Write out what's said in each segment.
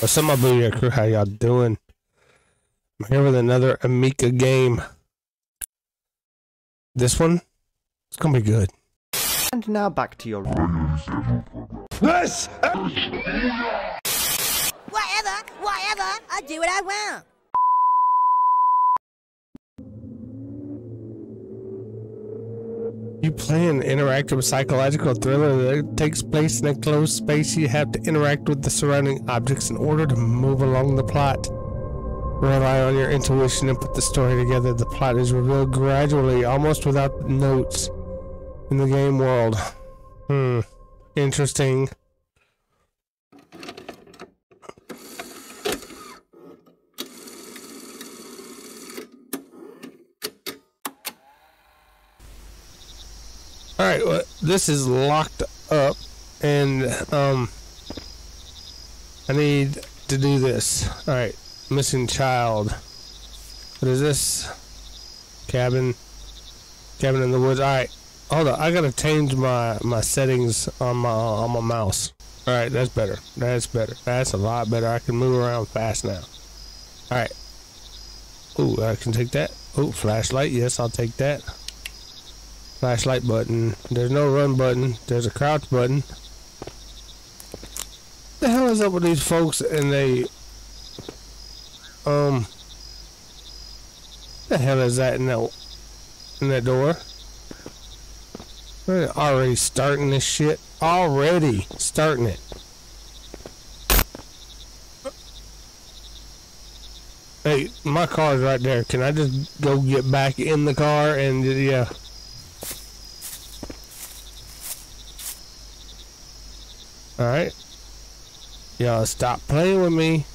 What's up, my Booyah crew? How y'all doing? I'm here with another Amiga game. This one, it's gonna be good. And now back to your This! Whatever, whatever, I do what I want. Play an interactive psychological thriller that takes place in a closed space. You have to interact with the surrounding objects in order to move along the plot. Rely on your intuition and put the story together. The plot is revealed gradually, almost without notes, in the game world. Hmm. Interesting. Alright, well, this is locked up, and, um, I need to do this. Alright, missing child. What is this? Cabin. Cabin in the woods. Alright, hold on. I gotta change my, my settings on my, on my mouse. Alright, that's better. That's better. That's a lot better. I can move around fast now. Alright. Ooh, I can take that. Ooh, flashlight. Yes, I'll take that flashlight button. There's no run button. There's a crouch button. The hell is up with these folks and they um the hell is that in that in that door? We're already starting this shit. Already starting it. Hey, my car's right there. Can I just go get back in the car and yeah. Alright. Y'all stop playing with me.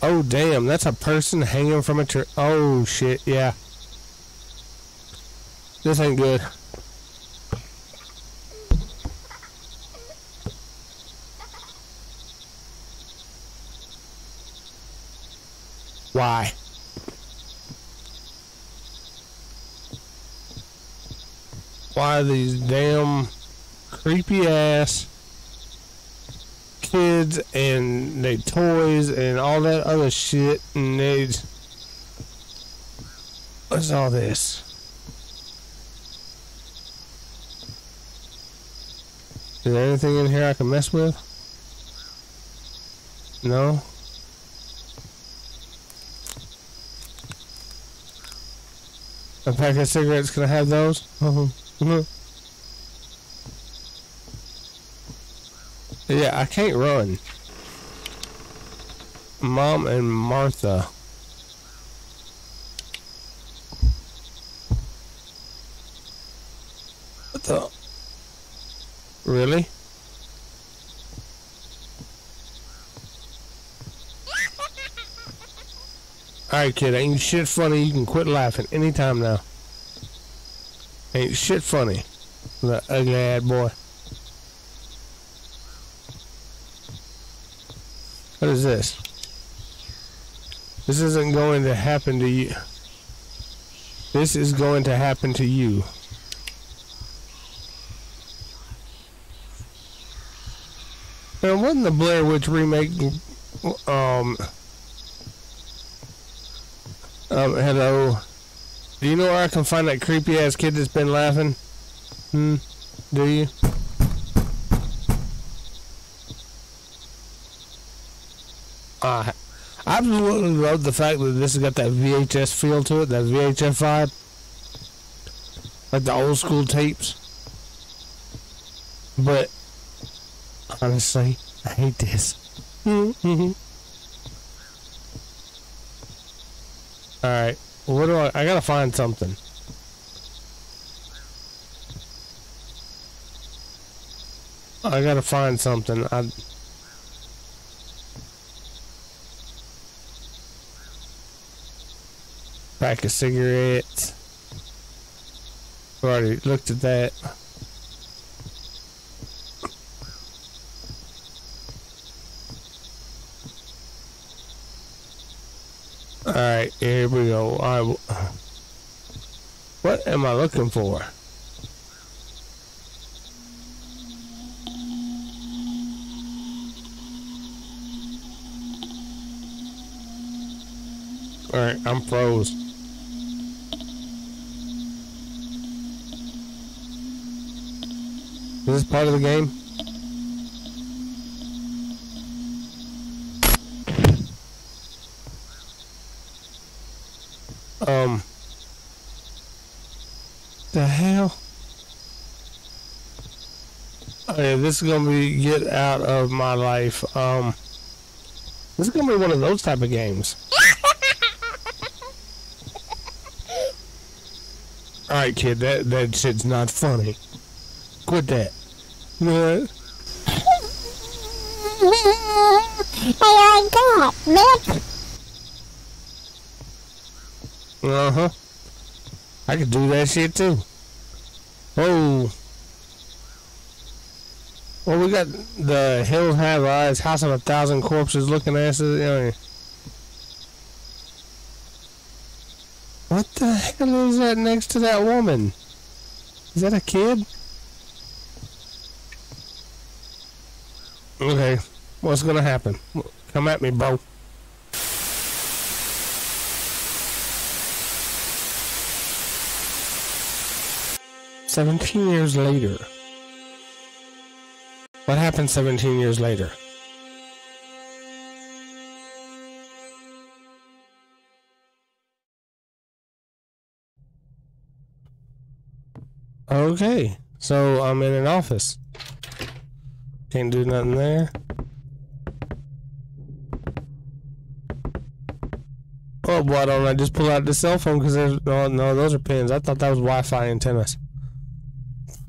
Oh, damn. That's a person hanging from a tree. Oh, shit. Yeah. This ain't good. Why? Why these damn creepy ass kids and they toys and all that other shit and they what's all this? Is there anything in here I can mess with? No? A pack of cigarettes can I have those Yeah, I can't run. Mom and Martha. What the? Really? Alright, kid, ain't shit funny. You can quit laughing anytime now. Ain't shit funny. The ugly ad boy. What is this? This isn't going to happen to you. This is going to happen to you. Now, wasn't the Blair Witch remake, um, um, hello? Do you know where I can find that creepy ass kid that's been laughing? Hmm? Do you? Uh, I absolutely love the fact that this has got that VHS feel to it, that VHS vibe. Like the old school tapes. But, honestly, I hate this. Alright, what do I, I gotta find something. I gotta find something. I... pack of cigarettes. We already looked at that. Alright, here we go. I. What am I looking for? Alright, I'm froze. Is this part of the game? Um. The hell? Okay, this is gonna be get out of my life. Um. This is gonna be one of those type of games. Alright, kid, that, that shit's not funny. Quit that. You know what? my god, man. Uh huh. I could do that shit too. Oh. Well, we got the Hills Have Eyes, House of a Thousand Corpses looking asses. You know, what the hell is that next to that woman? Is that a kid? Okay, what's gonna happen? Come at me, bro. Seventeen years later. What happened 17 years later? Okay, so I'm in an office. Can't do nothing there. Oh, why don't I just pull out the cell phone? Because there's no, no, those are pins. I thought that was Wi-Fi antennas.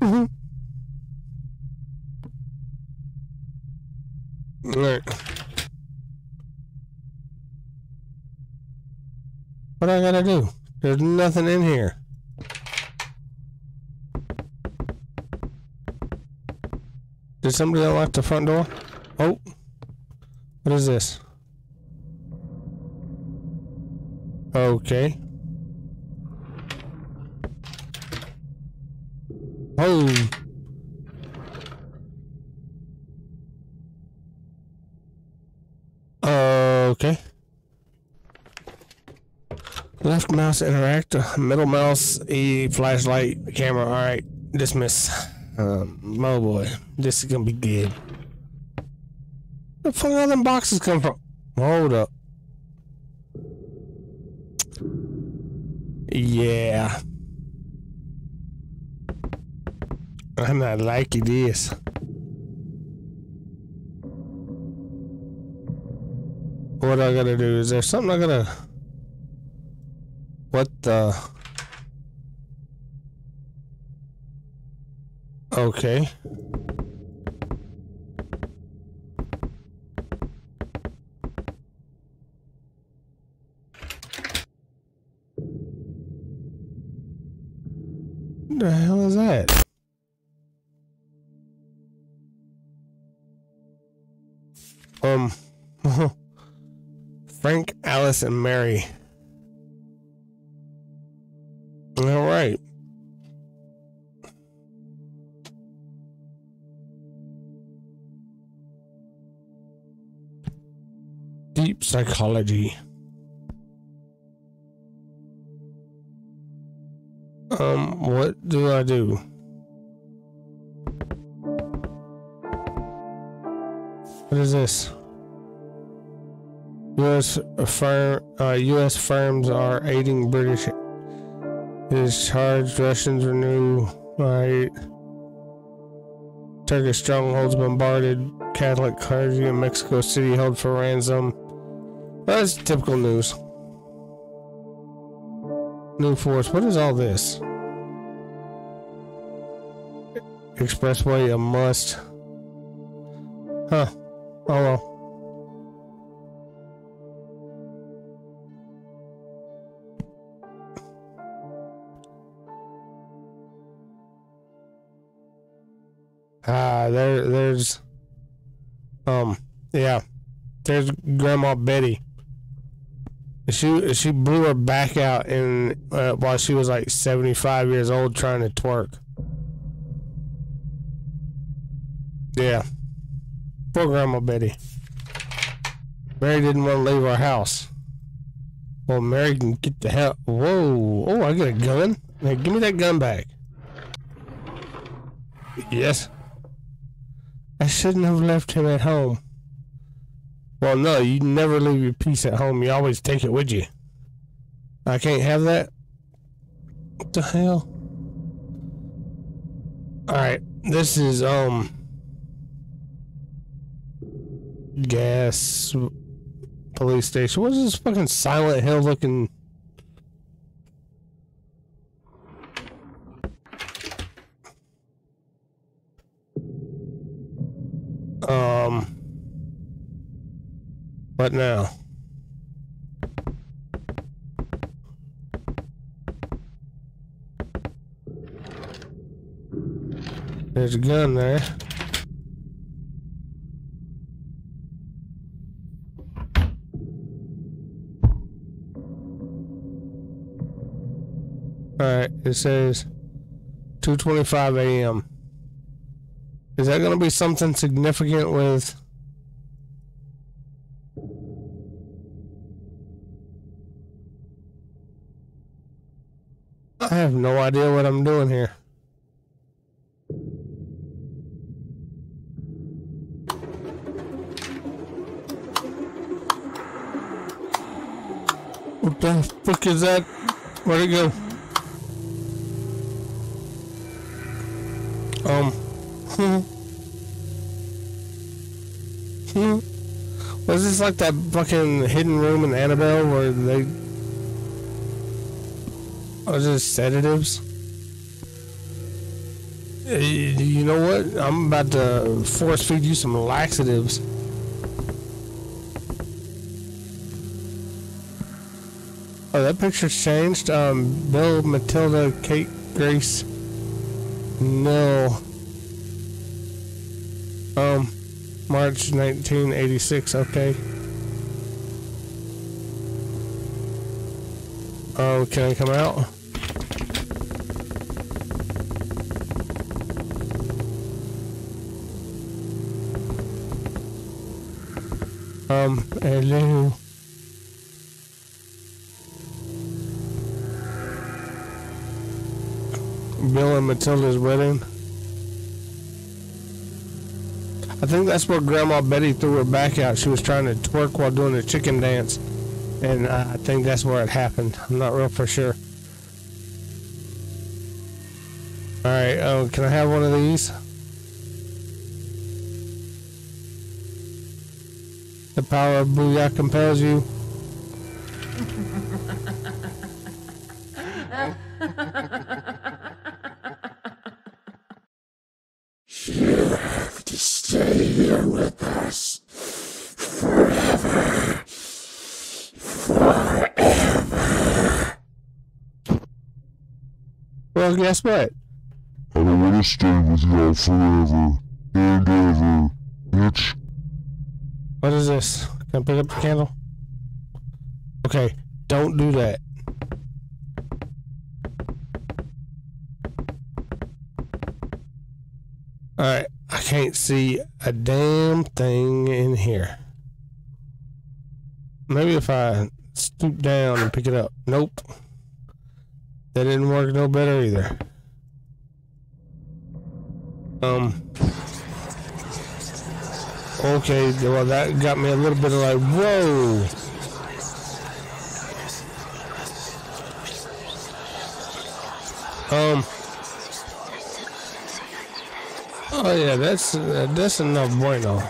Alright. What do I gotta do? There's nothing in here. Did somebody unlock the front door? Oh. What is this? Okay. Oh. Okay. Left mouse interact, middle mouse E flashlight camera. All right, dismiss. Um, oh boy, this is gonna be good. Where the fuck all them boxes come from? Hold up. Yeah. I'm not liking this. What I gotta do? Is there something I gotta... What the... Okay. The hell is that? Um, Frank, Alice, and Mary. Psychology. Um, what do I do? What is this? U.S. firm, uh, U.S. firms are aiding British. It is charged Russians renew right. Turkish strongholds bombarded. Catholic clergy in Mexico City held for ransom. That's typical news. New force. What is all this? Expressway a must. Huh. Oh well. Ah, there, there's, um, yeah, there's Grandma Betty. She she blew her back out in uh, while she was like seventy five years old trying to twerk. Yeah, poor Grandma Betty. Mary didn't want to leave our house. Well, Mary can get the hell. Whoa! Oh, I get a gun. Hey, give me that gun back. Yes. I shouldn't have left him at home. Well, no, you never leave your piece at home. You always take it with you. I can't have that. What the hell? All right, this is um gas police station. What is this fucking Silent Hill looking? Um, what now? There's a gun there. Alright, it says 2.25 a.m. Is that going to be something significant with... have no idea what I'm doing here. What the fuck is that? Where'd it go? Um. Hmm. Hmm. Was this like that fucking hidden room in Annabelle where they. Was this sedatives? You know what? I'm about to force feed you some laxatives. Oh, that picture's changed. Um, Bill, Matilda, Kate, Grace. No. Um, March 1986, okay. Oh, can I come out? Um, hello. Bill and Matilda's wedding. I think that's where Grandma Betty threw her back out. She was trying to twerk while doing the chicken dance. And I think that's where it happened. I'm not real for sure. Alright, oh, can I have one of these? The power of Booyah compels you. You have to stay here with us forever. Forever. Well, guess what? I don't want to stay with y'all forever and ever. What is this? Can I pick up the candle? Okay, don't do that. Alright, I can't see a damn thing in here. Maybe if I stoop down and pick it up. Nope. That didn't work no better either. Um. Okay, well that got me a little bit of like, whoa. Um. Oh yeah, that's uh, that's enough bueno.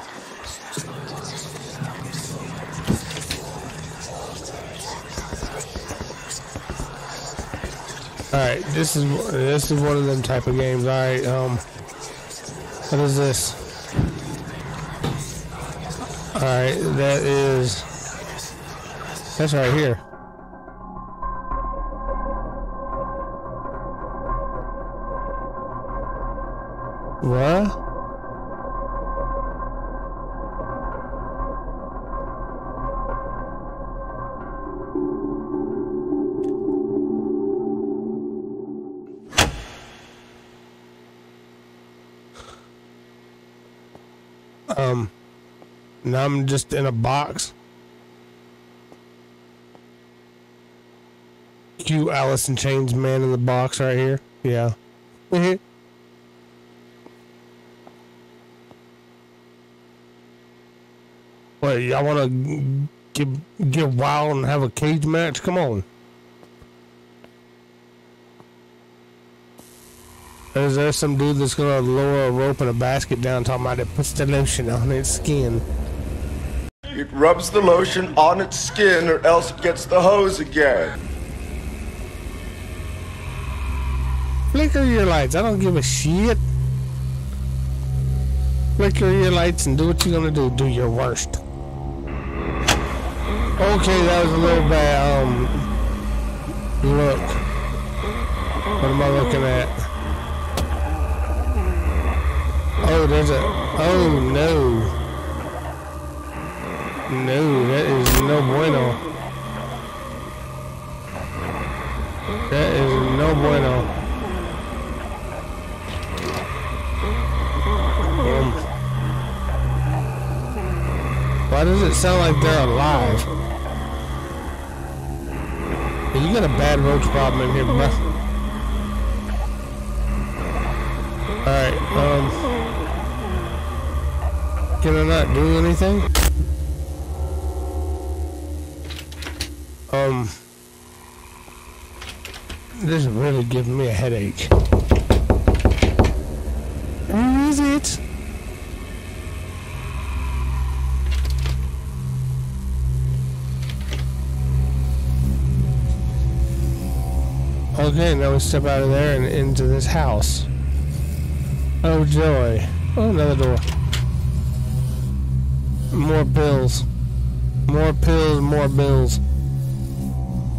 All right, this is this is one of them type of games. All right, um, what is this? All right, that is that's right here. Just in a box. cute Alice in Chains man in the box right here. Yeah. Mm-hmm. what, y'all want to get, get wild and have a cage match? Come on. Is there some dude that's gonna lower a rope and a basket down talking about it puts the lotion on its skin? It rubs the lotion on its skin or else it gets the hose again. Flicker your lights. I don't give a shit. Flicker your lights and do what you're gonna do. Do your worst. Okay, that was a little bad. Um, look. What am I looking at? Oh, there's a. Oh no. No, that is no bueno. That is no bueno. Um, why does it sound like they're alive? You got a bad roach problem in here, bro. Alright, um... Can I not do anything? Um... This is really giving me a headache. Who is it? Okay, now we step out of there and into this house. Oh joy. Oh, another door. More pills. More pills, more bills.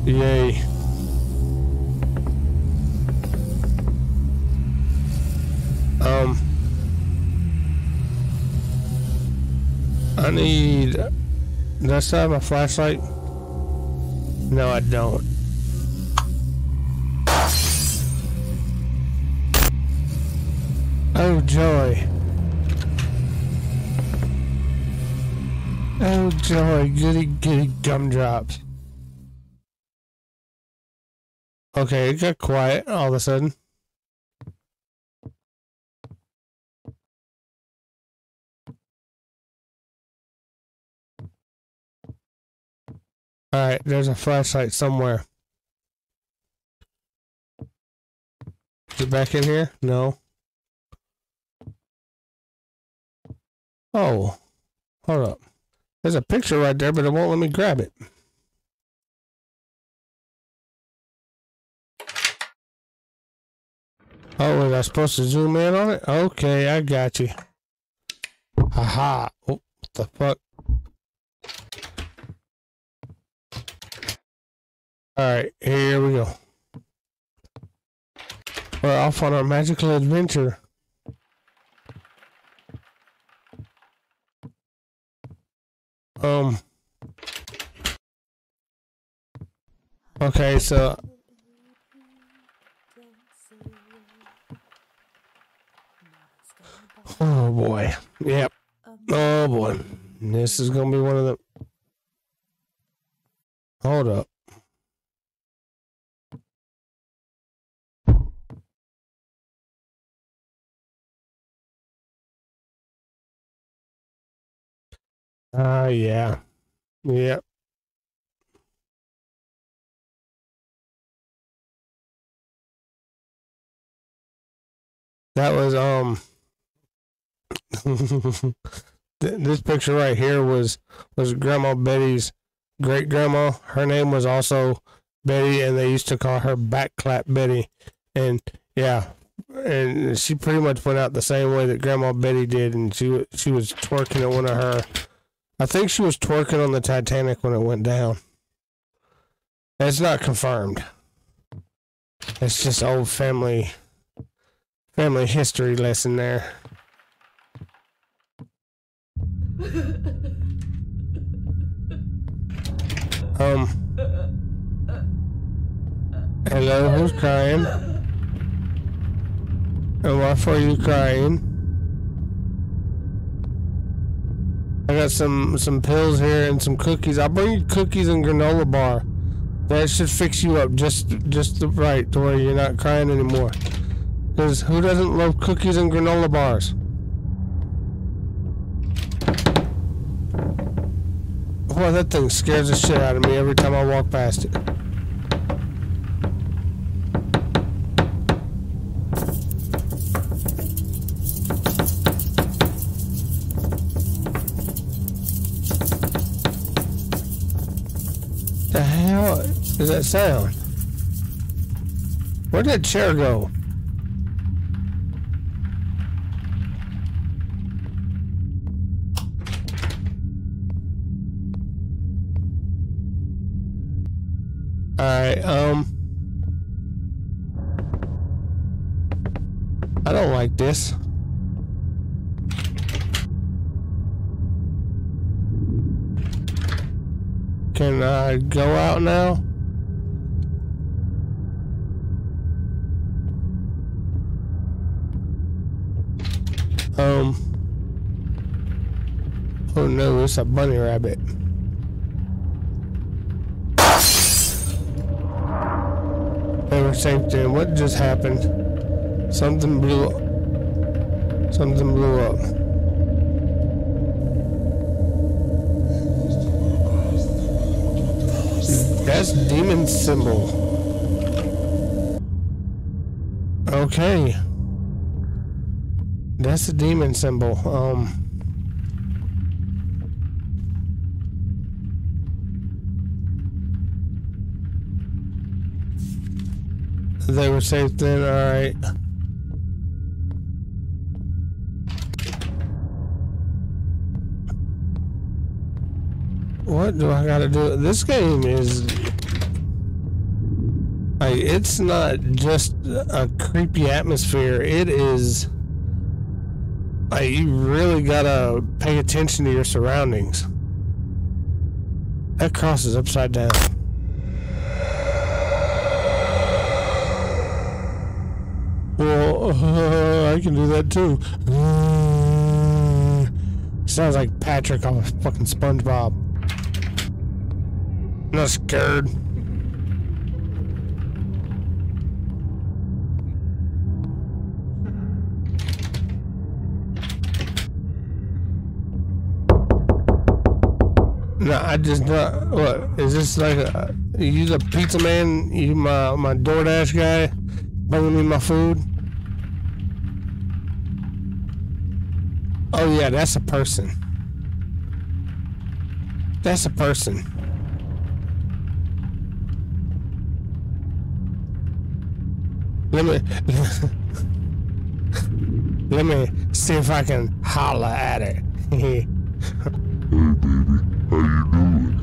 Yay. Um. I need... Do I still have my flashlight? No, I don't. Oh joy. Oh joy, goody goody gumdrops. Okay, it got quiet all of a sudden. Alright, there's a flashlight somewhere. Is it back in here? No. Oh, hold up. There's a picture right there, but it won't let me grab it. Oh, was I supposed to zoom in on it? Okay, I got you. Haha. Oh, what the fuck? Alright, here we go. We're off on our magical adventure. Um. Okay, so. Oh boy. Yep. Oh boy. This is gonna be one of the. Hold up. Ah, uh, yeah. Yep. That was, um, this picture right here was, was Grandma Betty's great grandma. Her name was also Betty, and they used to call her Backclap Betty. And yeah, and she pretty much went out the same way that Grandma Betty did, and she she was twerking at one of her I think she was twerking on the Titanic when it went down. It's not confirmed. It's just old family family history lesson there. Um Hello, who's crying? And why are you crying? I got some some pills here and some cookies. I'll bring you cookies and granola bar. That should fix you up just just the right to where you're not crying anymore. Because who doesn't love cookies and granola bars? Boy, that thing scares the shit out of me every time I walk past it. The hell is that sound? Where'd that chair go? Alright, um. I don't like this. Can I go out now? Um. Oh no, it's a bunny rabbit. They were then. What just happened? Something blew up. Something blew up. That's demon symbol. Okay. That's a demon symbol. Um. They were safe then, alright. What do I gotta do? This game is... Like, it's not just a creepy atmosphere. It is... Like, you really gotta pay attention to your surroundings. That cross is upside down. I can do that too. Sounds like Patrick on a fucking SpongeBob. Not scared. No, I just not. What is this like? A, you the pizza man? You my my DoorDash guy? Bringing me my food? Oh yeah, that's a person. That's a person. Let me let me see if I can holler at it. Hey, baby, how you doing?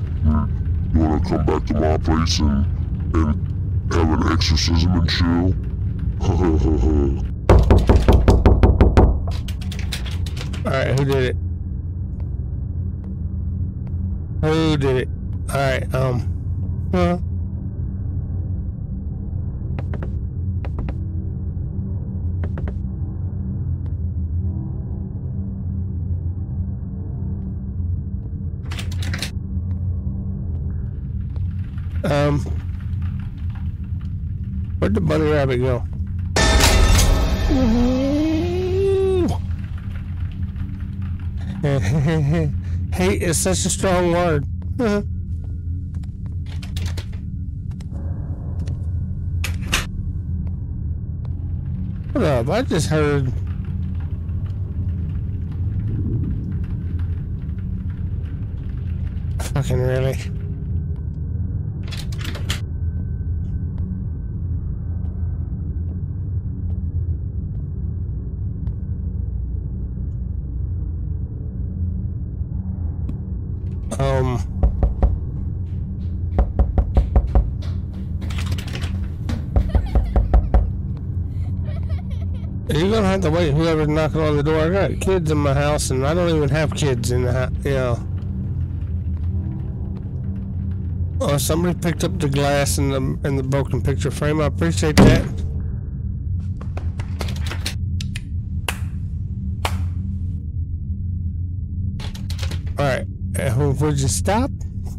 You, wanna come back to my place and, and have an exorcism and chill? Alright, who did it? Who did it? Alright, um. Huh? Um. Where'd the bunny rabbit go? Hate is such a strong word. Hold up, I just heard. Fucking really. You're gonna have to wait. Whoever's knocking on the door. I got kids in my house, and I don't even have kids in the house. You know. Oh, somebody picked up the glass in the in the broken picture frame. I appreciate that. All right. Would you stop?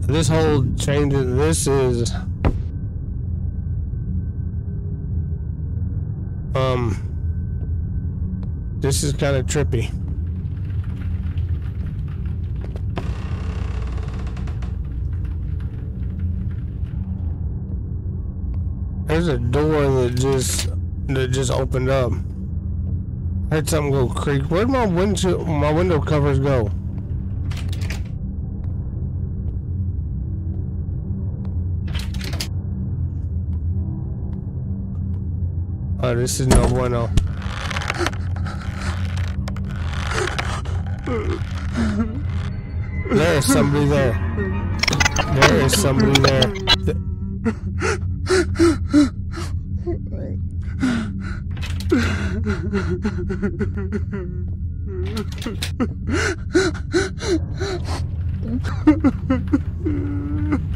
this whole changing. This is um. This is kind of trippy. There's a door that just that just opened up. I heard something go creak. Where'd my window my window covers go? Oh, this is no bueno. There is somebody there. There is somebody there. Th-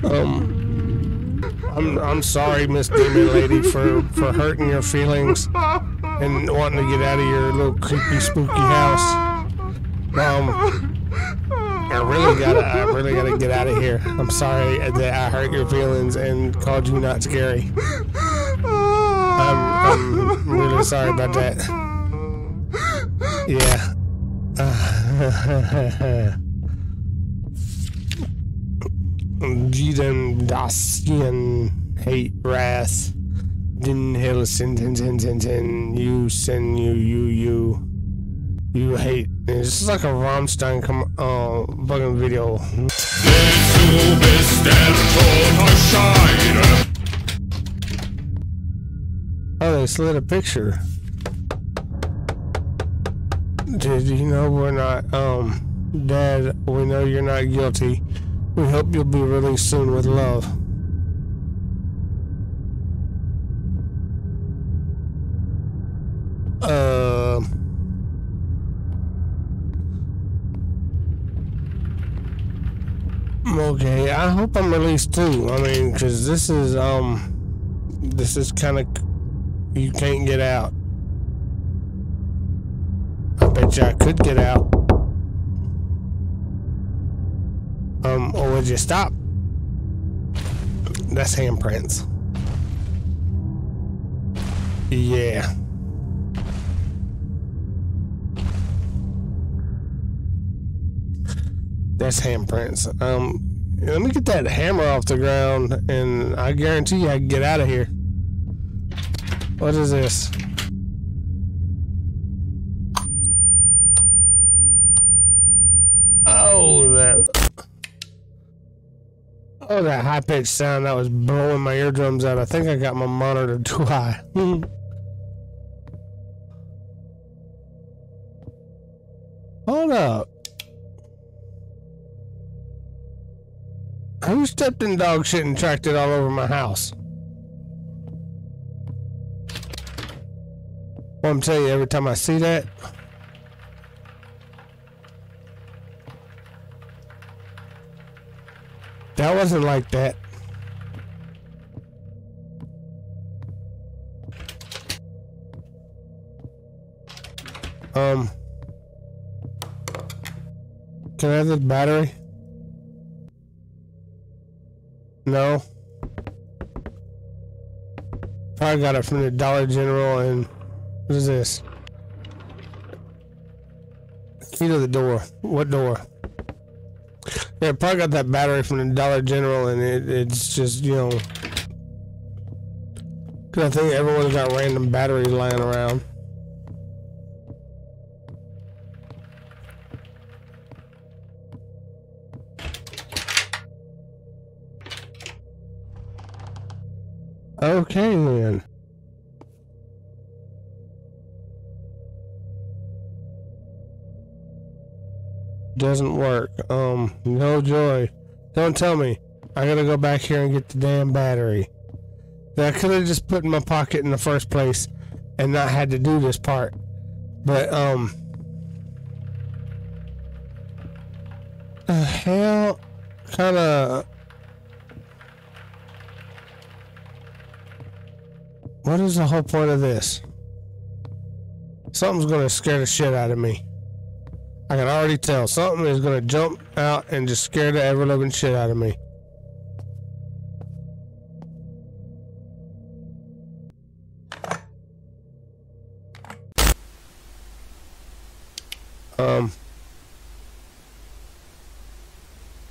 Um, I'm I'm sorry, Miss Demon Lady, for for hurting your feelings and wanting to get out of your little creepy, spooky house. Um, I really gotta I really gotta get out of here. I'm sorry that I hurt your feelings and called you not scary. I'm, I'm really sorry about that. Yeah. Dacian hate wrath. Din hill sin sin sin sin sin you sin you you you you hate it's like a Rammstein come uh fucking video. Oh, they slid a picture. Did you know we're not, um, Dad, we know you're not guilty. We hope you'll be released soon with love. Uh, okay, I hope I'm released too. I mean, because this is, um, this is kind of you can't get out. I bet you I could get out. Um, or would you stop? That's handprints. Yeah. That's handprints. Um, let me get that hammer off the ground, and I guarantee you I can get out of here. What is this? Oh, that. Oh, that high pitched sound that was blowing my eardrums out. I think I got my monitor too high. Hold up. In dog shit and tracked it all over my house? Well, I'm telling you, every time I see that, that wasn't like that. Um, can I have the battery? No. Probably got it from the Dollar General and what is this? Key to the door. What door? Yeah, probably got that battery from the Dollar General and it, it's just, you know. Cause I think everyone's got random batteries lying around. Okay then. Doesn't work. Um, no joy. Don't tell me. I gotta go back here and get the damn battery. That I could have just put in my pocket in the first place and not had to do this part. But, um. The hell kind of. What is the whole point of this? Something's gonna scare the shit out of me. I can already tell. Something is gonna jump out and just scare the ever loving shit out of me. Um,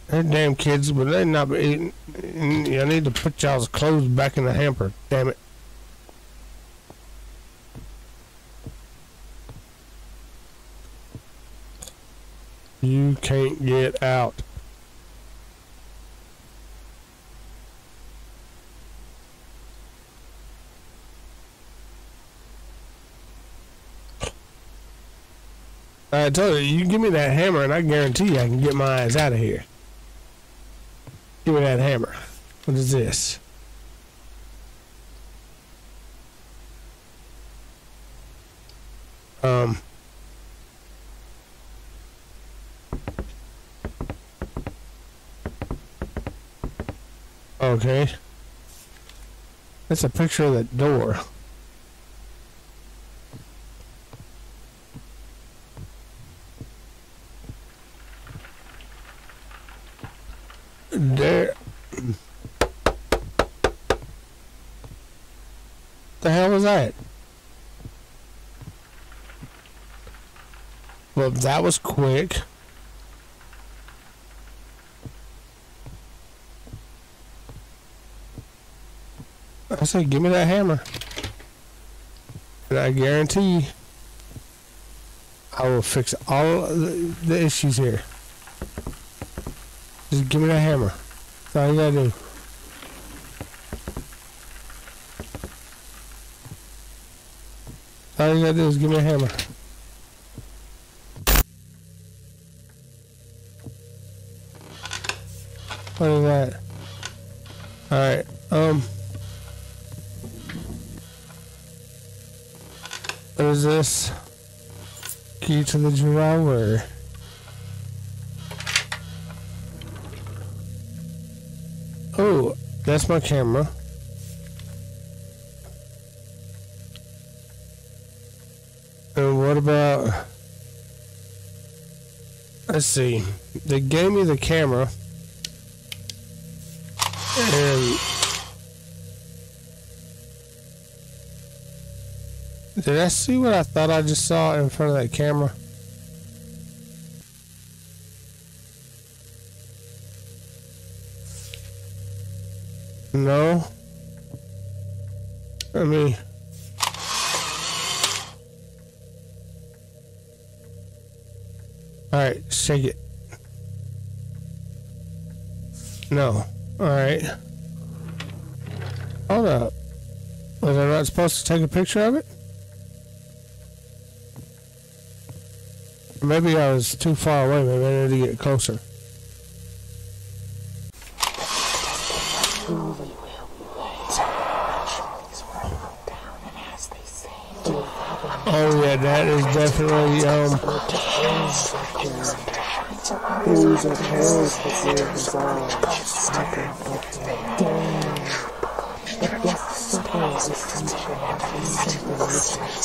they're damn kids, but they not be eating. Y'all need to put y'all's clothes back in the hamper. Damn it. You can't get out. I told you, you give me that hammer and I guarantee I can get my eyes out of here. Give me that hammer. What is this? Um. Okay. That's a picture of that door. There. The hell was that? Well, that was quick. I said, give me that hammer. And I guarantee I will fix all the, the issues here. Just give me that hammer. That's all you gotta do. All you gotta do is give me a hammer. To the drawer. Oh, that's my camera. And what about... Let's see. They gave me the camera. And... Did I see what I thought I just saw in front of that camera? No. I mean... Alright, shake it. No. Alright. Hold up. Was I not supposed to take a picture of it? Maybe I was too far away. Maybe I need to get closer. Oh yeah, that is definitely um.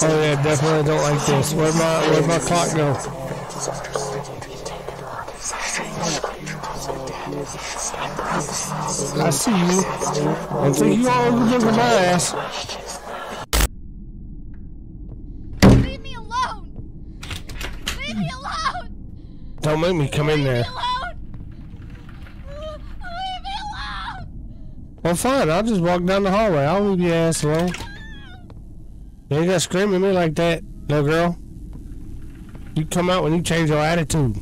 Oh yeah, definitely don't like this. Where'd my where'd my clock go? I see you. I think you all at my ass. Leave me alone! Leave me alone! Don't make me come in there. Leave me alone! Leave me alone! Well, fine. I'll just walk down the hallway. I'll leave your ass alone. You ain't gotta scream at me like that, little girl. You come out when you change your attitude.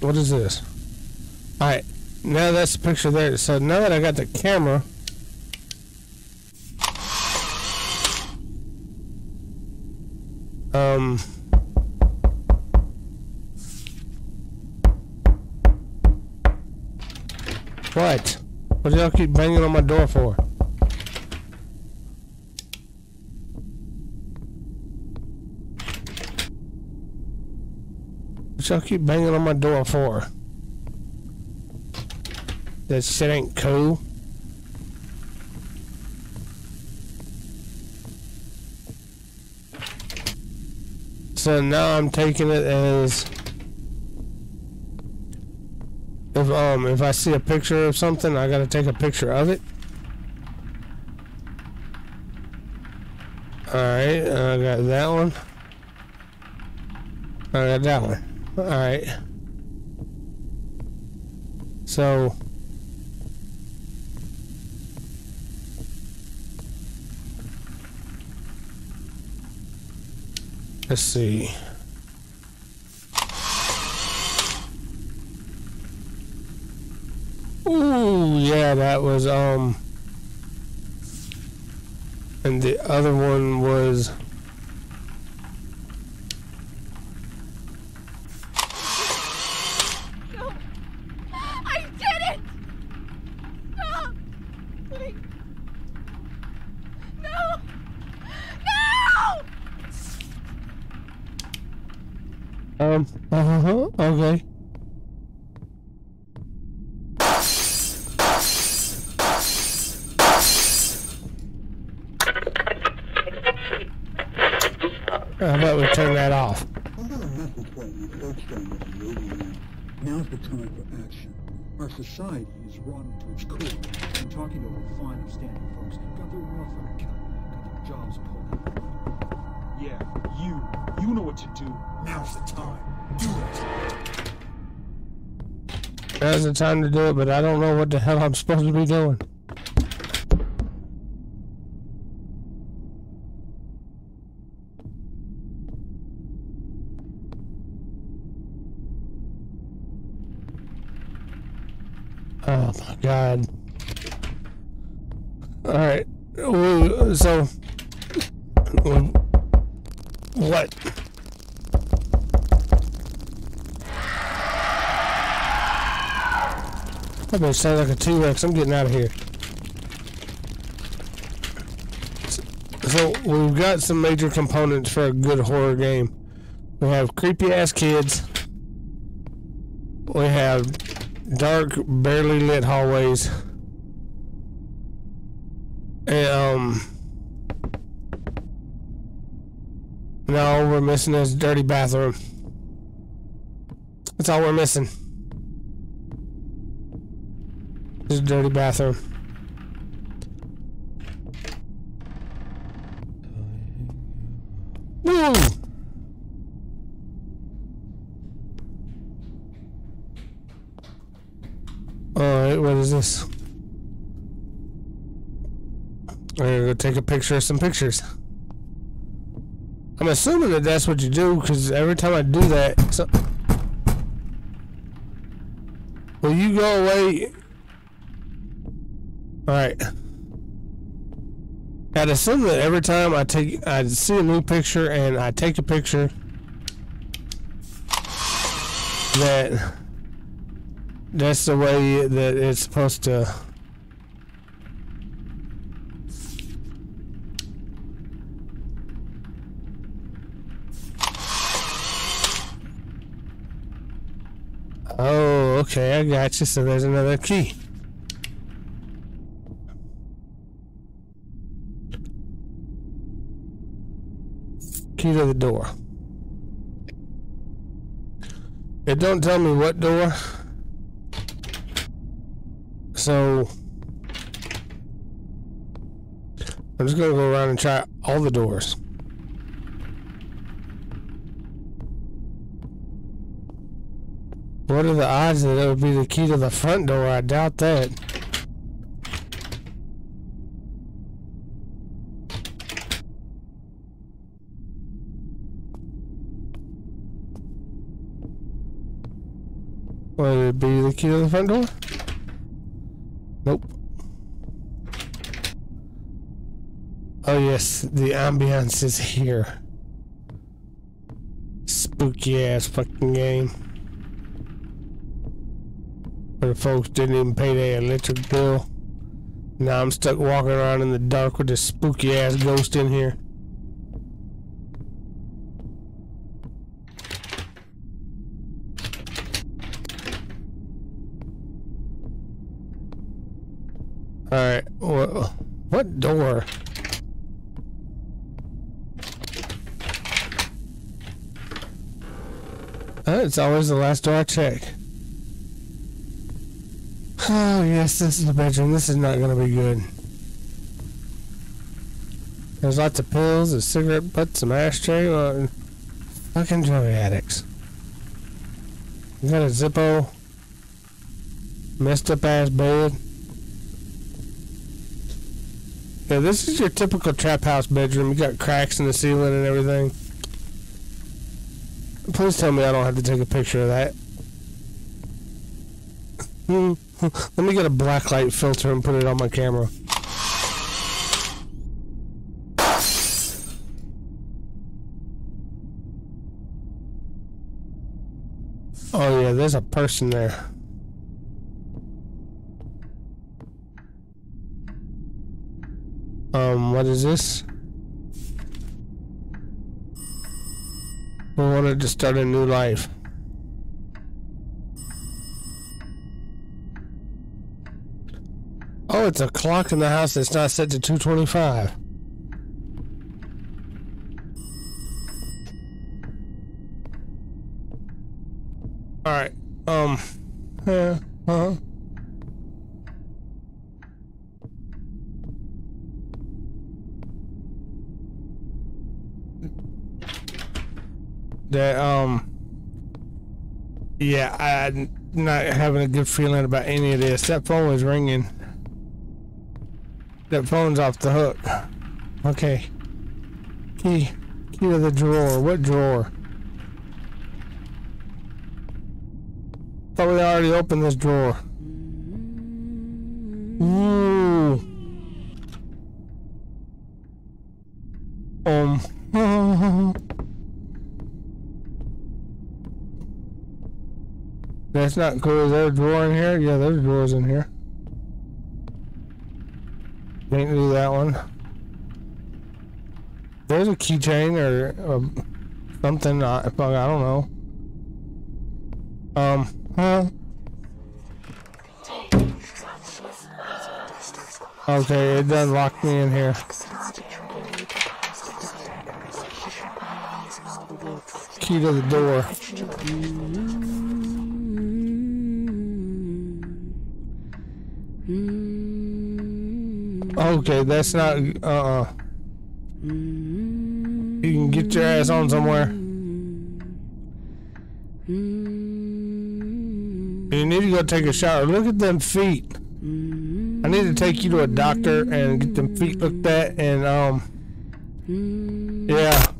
What is this? Alright, now that's the picture there. So now that I got the camera. Um. What? What do y'all keep banging on my door for? What y'all keep banging on my door for? That shit ain't cool. So now I'm taking it as if um if I see a picture of something, I gotta take a picture of it. Alright, I got that one. I got that one. Alright. So. Let's see. Ooh, yeah, that was, um. And the other one was. No! I did it! No! Please. No! No! Um, uh huh, okay. How about we turn that off? I'm gonna message what you folks done with the. Now's the time for action. Our society is rotten to its core. I'm talking to our fine, upstanding folks. Got their welfare cut. Got their jobs pulled. Yeah, you. You know what to do. Now's the time. Do it. Now's the time to do it, but I don't know what the hell I'm supposed to be doing. Oh my god. Alright. So. What? That bitch sounds like a T-Rex. I'm getting out of here. So we've got some major components for a good horror game. We have creepy ass kids. We have dark, barely lit hallways. And um now all we're missing is dirty bathroom. That's all we're missing. This dirty bathroom. Woo! Alright, what is this? I'm gonna go take a picture of some pictures. I'm assuming that that's what you do, because every time I do that, so... Will you go away? Alright. I'd assume that every time I take, I see a new picture and I take a picture, that that's the way that it's supposed to. Oh, okay, I got you. So there's another key. Key to the door. It don't tell me what door. So I'm just gonna go around and try all the doors. What are the odds that it would be the key to the front door? I doubt that. Would it be the key to the front door? Nope. Oh yes, the ambience is here. Spooky ass fucking game. The folks didn't even pay their electric bill. Now I'm stuck walking around in the dark with this spooky ass ghost in here. Alright, wha- what door? It's always the last door I check. Oh, yes, this is the bedroom. This is not going to be good. There's lots of pills, a cigarette butts, some ashtray. Uh, fucking drug addicts. You got a Zippo. Messed up ass bed. Yeah, this is your typical trap house bedroom. You got cracks in the ceiling and everything. Please tell me I don't have to take a picture of that. Hmm. Let me get a black light filter and put it on my camera. Oh yeah, there's a person there. Um, what is this? We wanted to start a new life. It's a clock in the house that's not set to 225. Alright, um, uh, uh That, um, yeah, I'm not having a good feeling about any of this. That phone was ringing. That phone's off the hook. Okay. Key. Key to the drawer. What drawer? Thought we already opened this drawer. Ooh. Um. That's not cool. Is there a drawer in here? Yeah, there's drawers in here. Can't do that one. There's a keychain or um, something. I, I don't know. Um, huh? Okay, it does lock me in here. Key to the door. Okay, that's not, uh-uh. You can get your ass on somewhere. You need to go take a shower. Look at them feet. I need to take you to a doctor and get them feet looked at and, um... Yeah.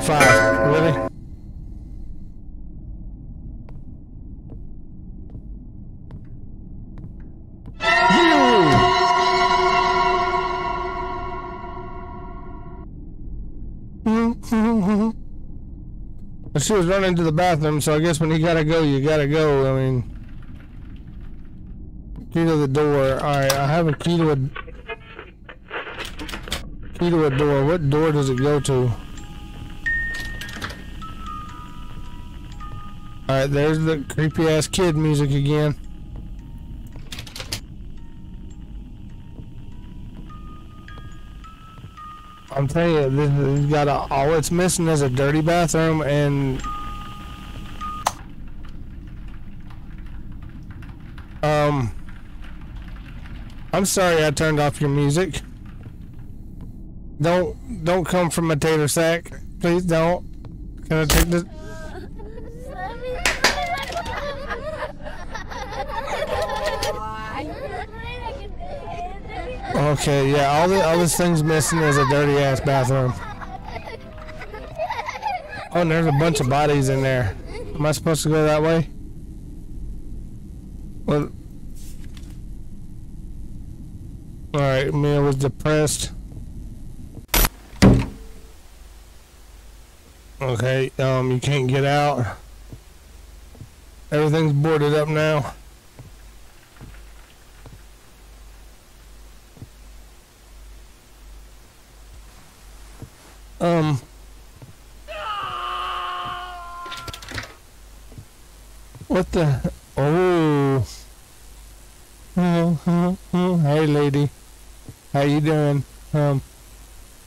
225. Ready? she was running to the bathroom, so I guess when you gotta go, you gotta go. I mean, key to the door. Alright, I have a key to a Key to a door. What door does it go to? Alright, there's the creepy ass kid music again. I'm telling you, this has got a, all it's missing is a dirty bathroom and um I'm sorry I turned off your music. Don't don't come from a tater sack. Please don't. Can I take this? Okay, yeah, all the all this thing's missing is a dirty ass bathroom. Oh, and there's a bunch of bodies in there. Am I supposed to go that way? Well, all right, Mia was depressed. Okay, um, you can't get out. Everything's boarded up now. What the? Oh. Oh, oh, oh. Hey, lady. How you doing? Um,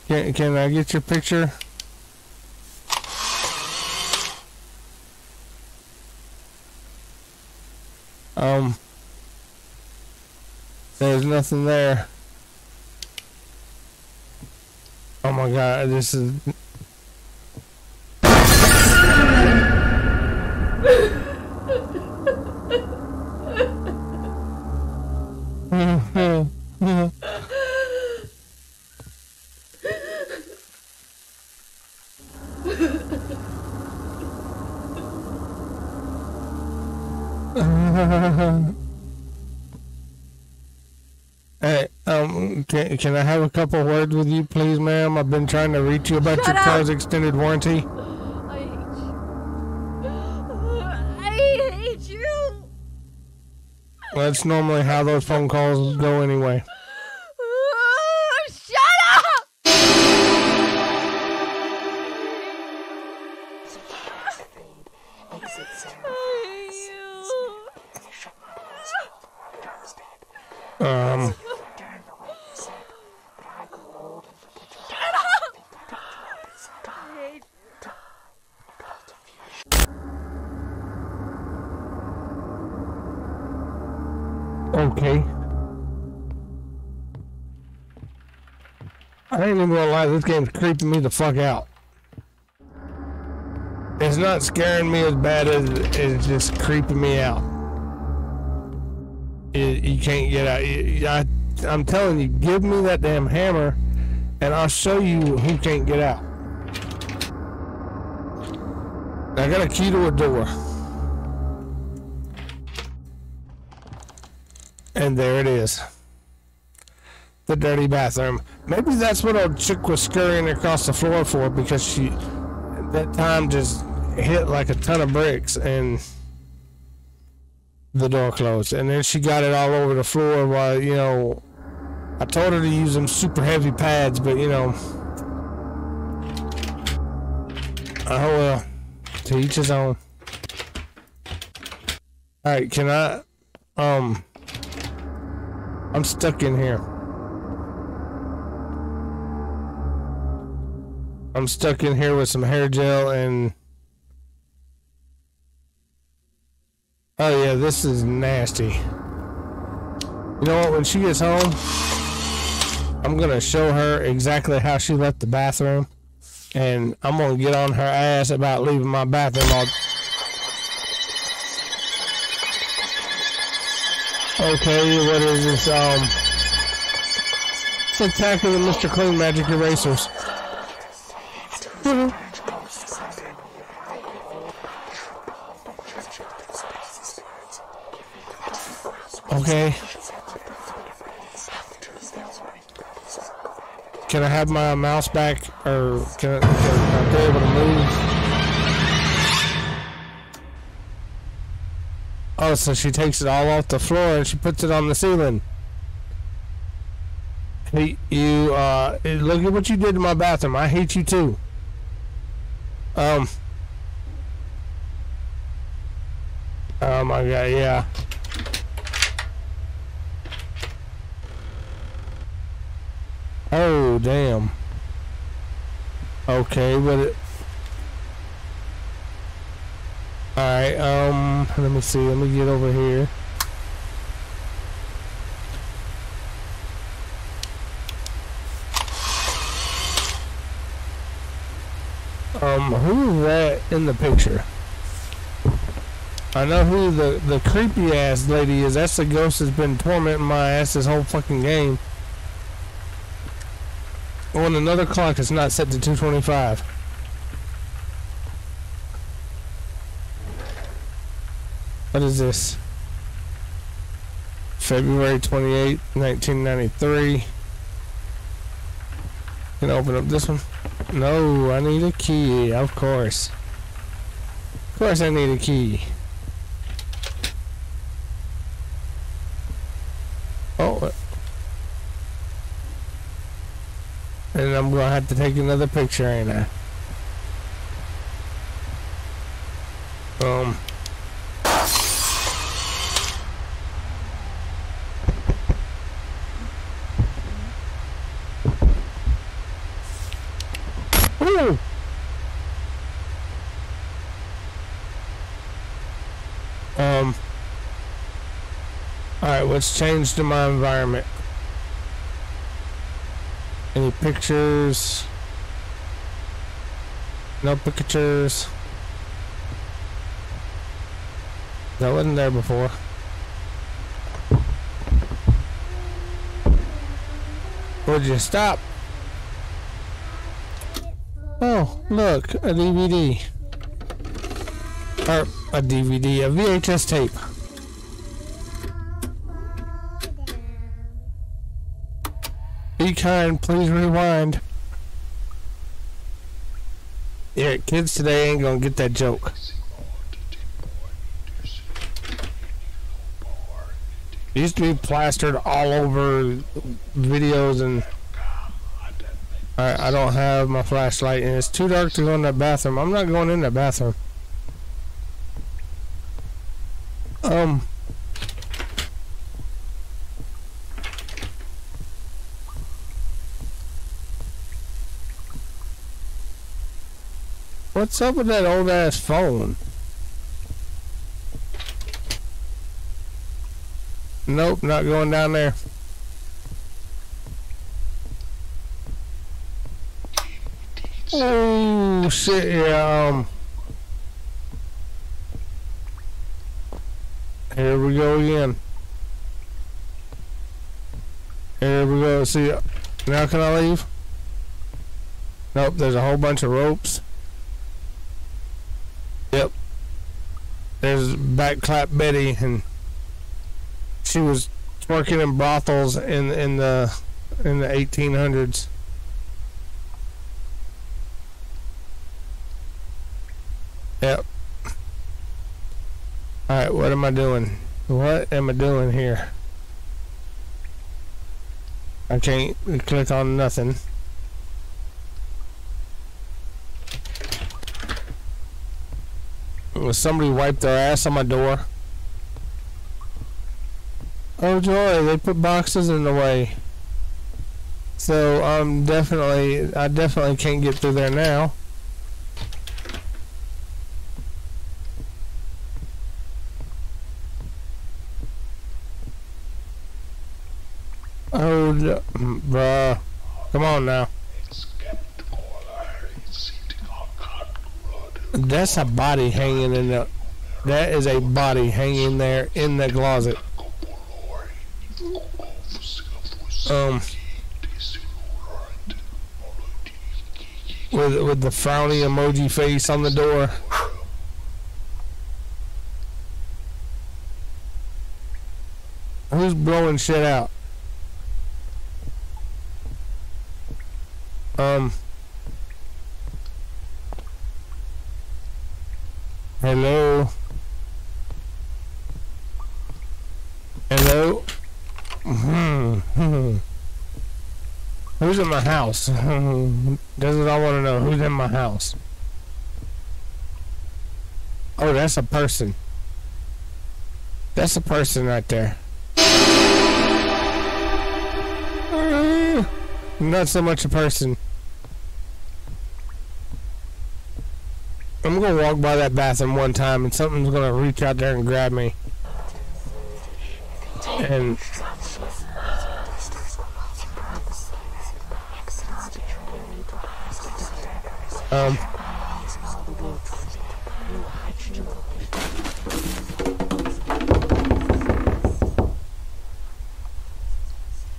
can, can I get your picture? Um, there's nothing there. Oh my god, this is can, I have a couple words with you, please, ma'am? I've been trying to reach you about Shut your up. car's extended warranty. I. I hate you. That's normally how those phone calls go anyway. This game's creeping me the fuck out. It's not scaring me as bad as it's just creeping me out. You, you can't get out. I, I'm telling you, give me that damn hammer, and I'll show you who can't get out. I got a key to a door. And there it is. The dirty bathroom. Maybe that's what old chick was scurrying across the floor for because she, that time just hit like a ton of bricks and the door closed. And then she got it all over the floor while, you know, I told her to use them super heavy pads, but you know, oh well, to each his own. Alright, can I, um, I'm stuck in here. I'm stuck in here with some hair gel and. Oh, yeah, this is nasty. You know what? When she gets home, I'm going to show her exactly how she left the bathroom. And I'm going to get on her ass about leaving my bathroom all. Okay, what is this? Um, it's attacking the Mr. Clean Magic Erasers. Okay. Can I have my mouse back, or can I, can I be able to move? Oh, so she takes it all off the floor and she puts it on the ceiling. You, uh, look at what you did to my bathroom. I hate you too. Um. Oh my god, yeah. Oh, damn. Okay, but it. Alright, um, let me see. Let me get over here. Um, who is that in the picture? I know who the, the creepy ass lady is. That's the ghost that's been tormenting my ass this whole fucking game. On another clock that's not set to 225. What is this? February 28, 1993. Can I open up this one? No, I need a key, of course. Of course I need a key. Oh. And I'm gonna have to take another picture, ain't I? Um. Ooh. Um. Alright, what's changed in my environment? Any pictures? No pictures. That wasn't there before. Would you stop? Oh, look, a DVD. Or a DVD, a VHS tape. Kind, please rewind. Yeah, kids today ain't gonna get that joke. It used to be plastered all over videos and I, I don't have my flashlight and it's too dark to go in that bathroom. I'm not going in that bathroom. Um What's up with that old ass phone? Nope, not going down there. Oh shit, yeah, um Here we go again. Here we go. See, now can I leave? Nope, there's a whole bunch of ropes. Yep. There's backclap Betty, and she was working in brothels in in the in the 1800s. Yep. Alright, what am I doing? What am I doing here? I can't click on nothing. Was somebody wiped their ass on my door? Oh joy, they put boxes in the way. So I'm definitely I definitely can't get through there now. Oh, d- bruh. Come on now. That's a body hanging in the. That is a body hanging there in the closet. Um. With with the frowny emoji face on the door. Who's blowing shit out? Um. Hello. Hello. Hmm. In my house? What I want to know. Who's in my house? Oh, that's a person. That's a person right there. Not so much a person. I'm gonna walk by that bathroom one time and something's gonna reach out there and grab me. And um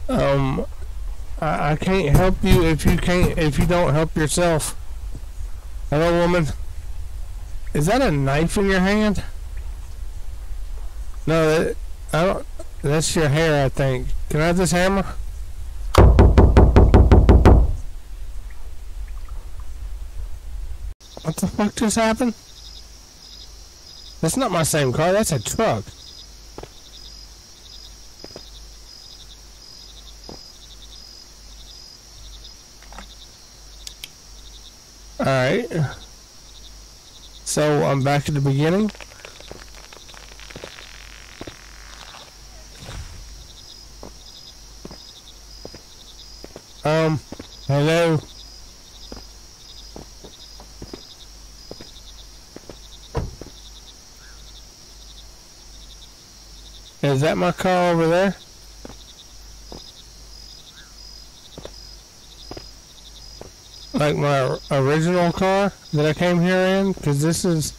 um I, I can't help you if you can't if you don't help yourself. Hello woman. Is that a knife in your hand? No, that, I don't. That's your hair, I think. Can I have this hammer? Fuck just happened? That's not my same car. That's a truck. All right. So I'm back at the beginning. Um, hello. Is that my car over there? Like my original car that I came here in? Because this is...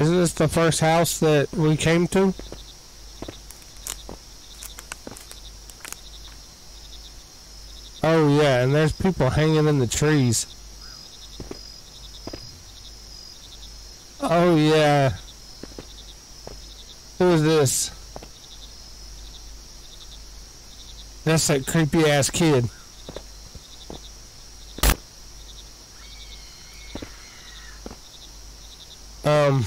Isn't this the first house that we came to? Oh yeah, and there's people hanging in the trees. Oh yeah. Who is this? That's that creepy ass kid. Um,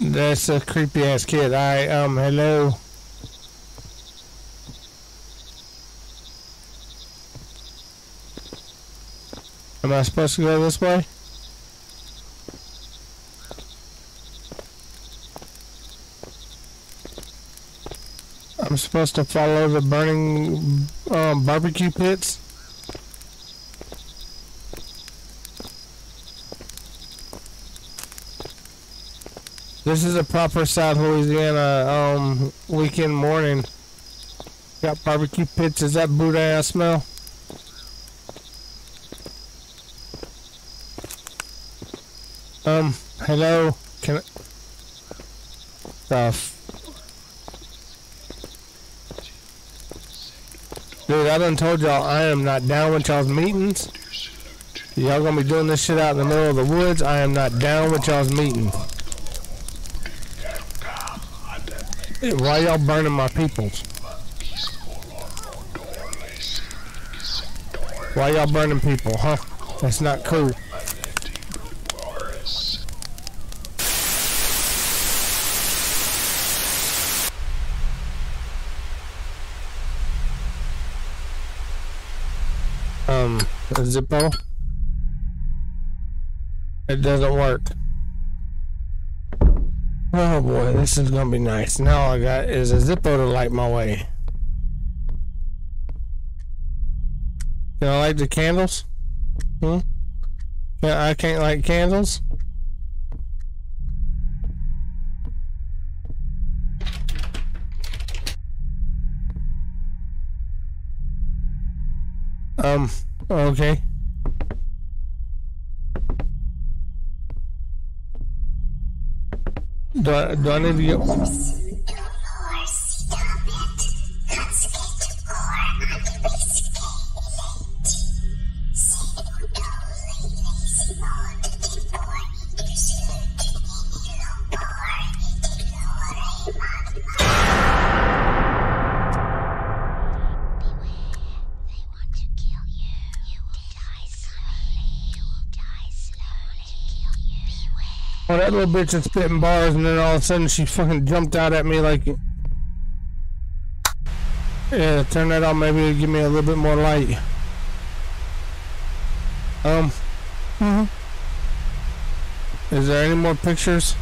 that's a creepy ass kid. I, um, hello. Am I supposed to go this way? Supposed to follow the burning um, barbecue pits? This is a proper South Louisiana um, weekend morning. Got barbecue pits. Is that boudin I smell? Um, hello? Can I... Stuff. Dude, I done told y'all I am not down with y'all's meetings. Y'all gonna be doing this shit out in the middle of the woods. I am not down with y'all's meetings. Why y'all burning my peoples? Why y'all burning people, huh? That's not cool. Um, Zippo? It doesn't work. Oh boy, this is gonna be nice. Now all I got is a Zippo to light my way. Can I light the candles? Hmm? I can't light candles? Um, okay. Do I, do I need to get... Well, that little bitch is spitting bars, and then all of a sudden she fucking jumped out at me like. Yeah, turn that on. Maybe it'll give me a little bit more light. Um. hmm Is there any more pictures?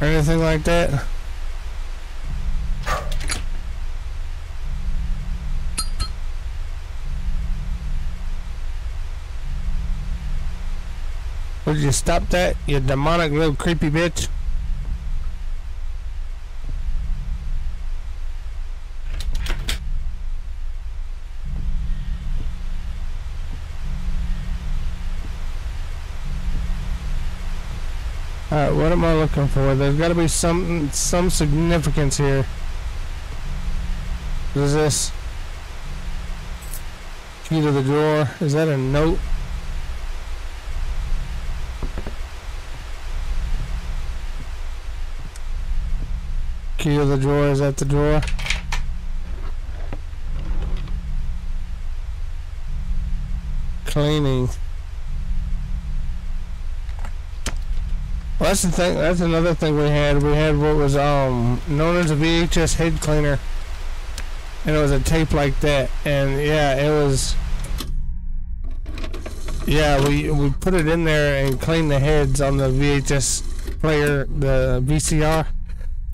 Or anything like that? Would you stop that, you demonic little creepy bitch? Alright, what am I looking for? There's gotta be some some significance here. What is this? Key to the drawer. Is that a note? Key to the drawer is at the drawer. Cleaning. Well, that's the thing. That's another thing we had. We had what was um known as a VHS head cleaner, and it was a tape like that. And yeah, it was. Yeah, we we put it in there and cleaned the heads on the VHS player, the VCR.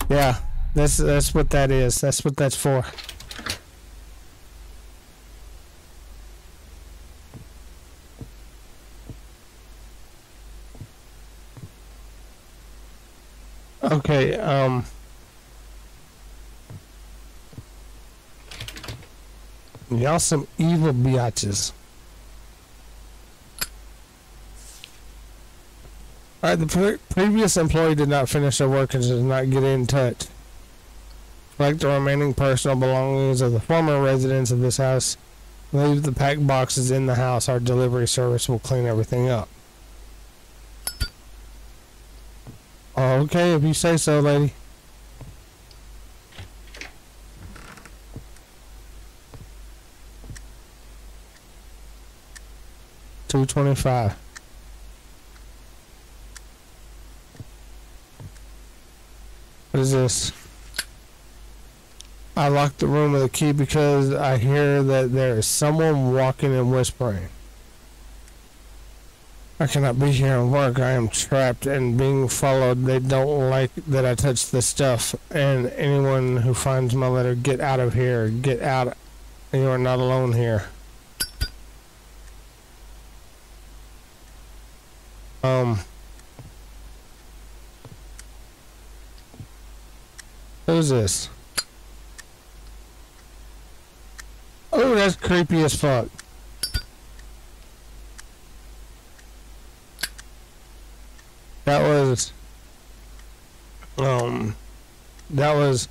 Yeah, that's that's what that is. That's what that's for. Okay, um. Y'all some evil biatches. Alright, the pre- previous employee did not finish their work and did not get in touch. Collect the remaining personal belongings of the former residents of this house. Leave the packed boxes in the house. Our delivery service will clean everything up. Okay, if you say so, lady. Two twenty-five. What is this? I locked the room with a key because I hear that there is someone walking and whispering. I cannot be here and work. I am trapped and being followed. They don't like that I touch the stuff. And anyone who finds my letter, get out of here. Get out. You are not alone here. Um. Who's this? Oh, that's creepy as fuck. That was, um, that was,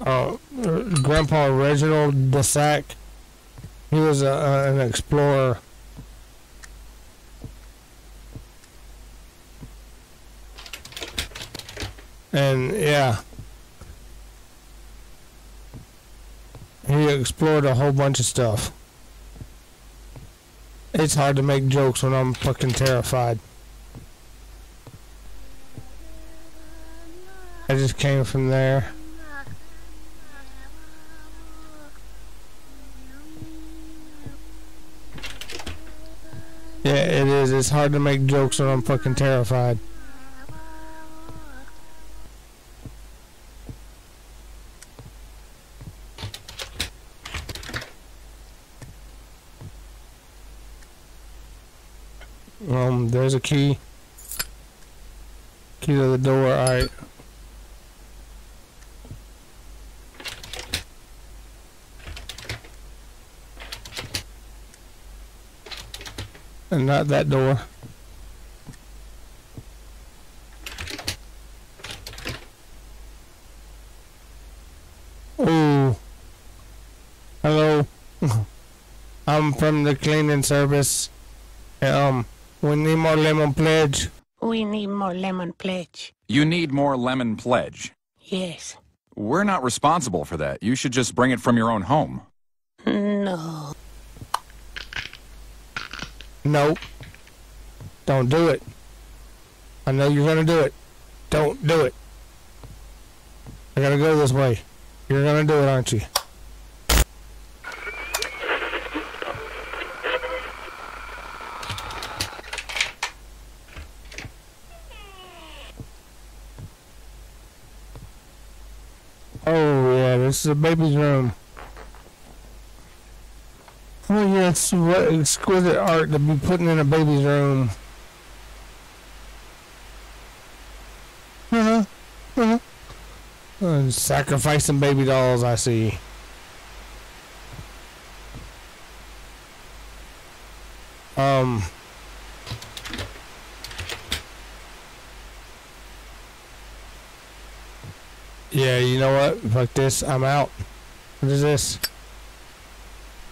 uh, Grandpa Reginald Desac. He was a, an explorer. And yeah, he explored a whole bunch of stuff. It's hard to make jokes when I'm fucking terrified. I just came from there. Yeah, it is. It's hard to make jokes when I'm fucking terrified. Um, there's a key. Key to the door. Alright. And not that door. Oh. Hello. I'm from the cleaning service. Um, we need more lemon pledge. We need more lemon pledge. You need more lemon pledge. Yes. We're not responsible for that. You should just bring it from your own home. No. Nope. Don't do it. I know you're gonna do it. Don't do it. I gotta go this way. You're gonna do it, aren't you? Oh yeah, this is a baby's room. Oh yes, what exquisite art to be putting in a baby's room. Uh-huh. Uh-huh. Uh, sacrificing baby dolls, I see. Um. Yeah, you know what? Fuck this. I'm out. What is this?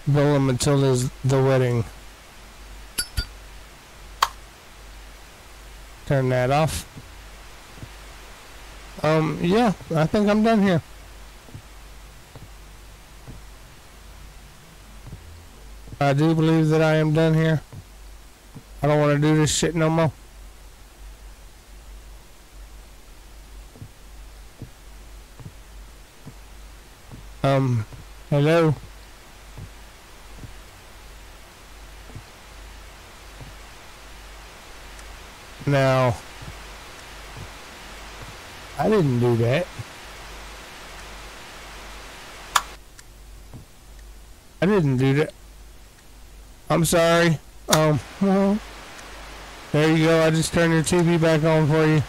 And Matilda's The Wedding. Turn that off. Um, yeah, I think I'm done here. I do believe that I am done here. I don't want to do this shit no more. Um, hello? Now, I didn't do that. I didn't do that. I'm sorry. Um, well, there you go. I just turned your TV back on for you.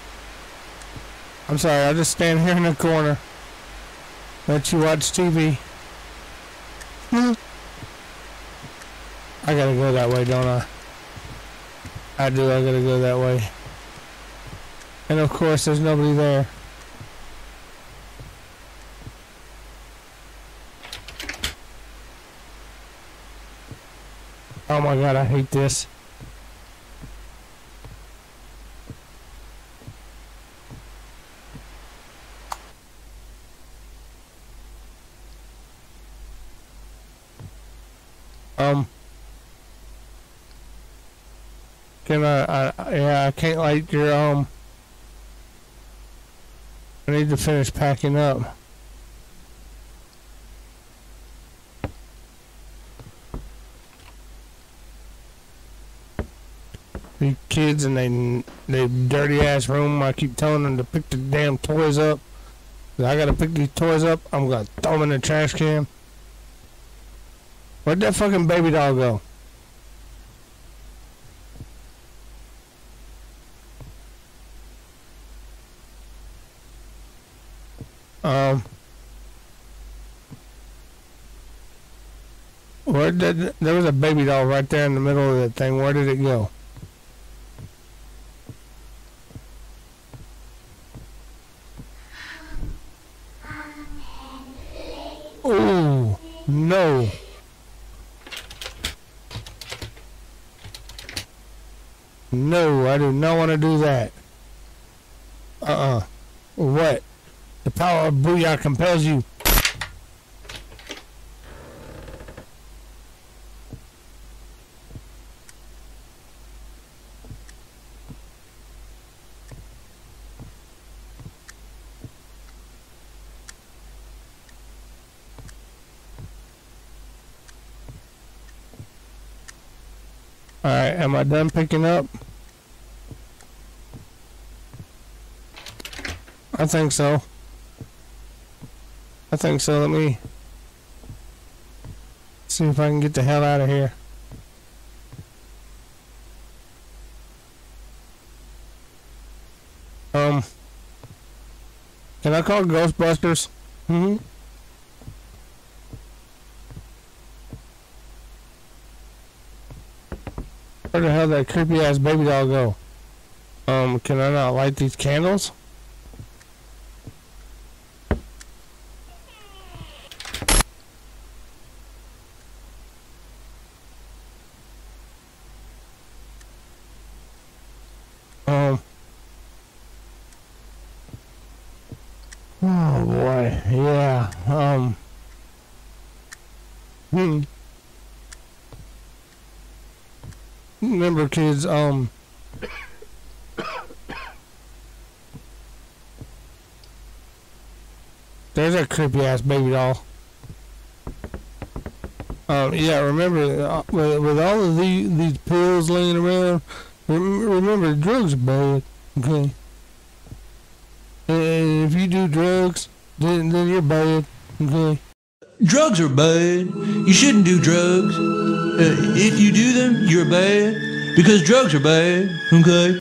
I'm sorry, I'll just stand here in the corner. Let you watch TV. I gotta go that way, don't I? I do, I gotta go that way. And of course, there's nobody there. Oh my god, I hate this. Um. Can I, I, yeah, I can't light your, um. I need to finish packing up. These kids in they dirty ass room. I keep telling them to pick the damn toys up. I gotta pick these toys up. I'm gonna throw them in the trash can. Where'd that fucking baby doll go? Um. Where did there was a baby doll right there in the middle of that thing? Where did it go? Oh no! No, I do not want to do that. Uh-uh. What? The compels you. Alright, am I done picking up? I think so. I think so. Let me see if I can get the hell out of here. Um, can I call Ghostbusters? Mm-hmm. Where the hell did that creepy ass baby doll go? Um, can I not light these candles? Um. Oh boy, yeah. Um. Hmm. Remember, kids. Um. There's a creepy ass baby doll. Um, yeah, remember uh, with, with all of the, these pills laying around, remember drugs are bad. Okay. And if you do drugs, then then you're bad. Okay. Drugs are bad. You shouldn't do drugs. Uh, if you do them, you're bad. Because drugs are bad. Okay?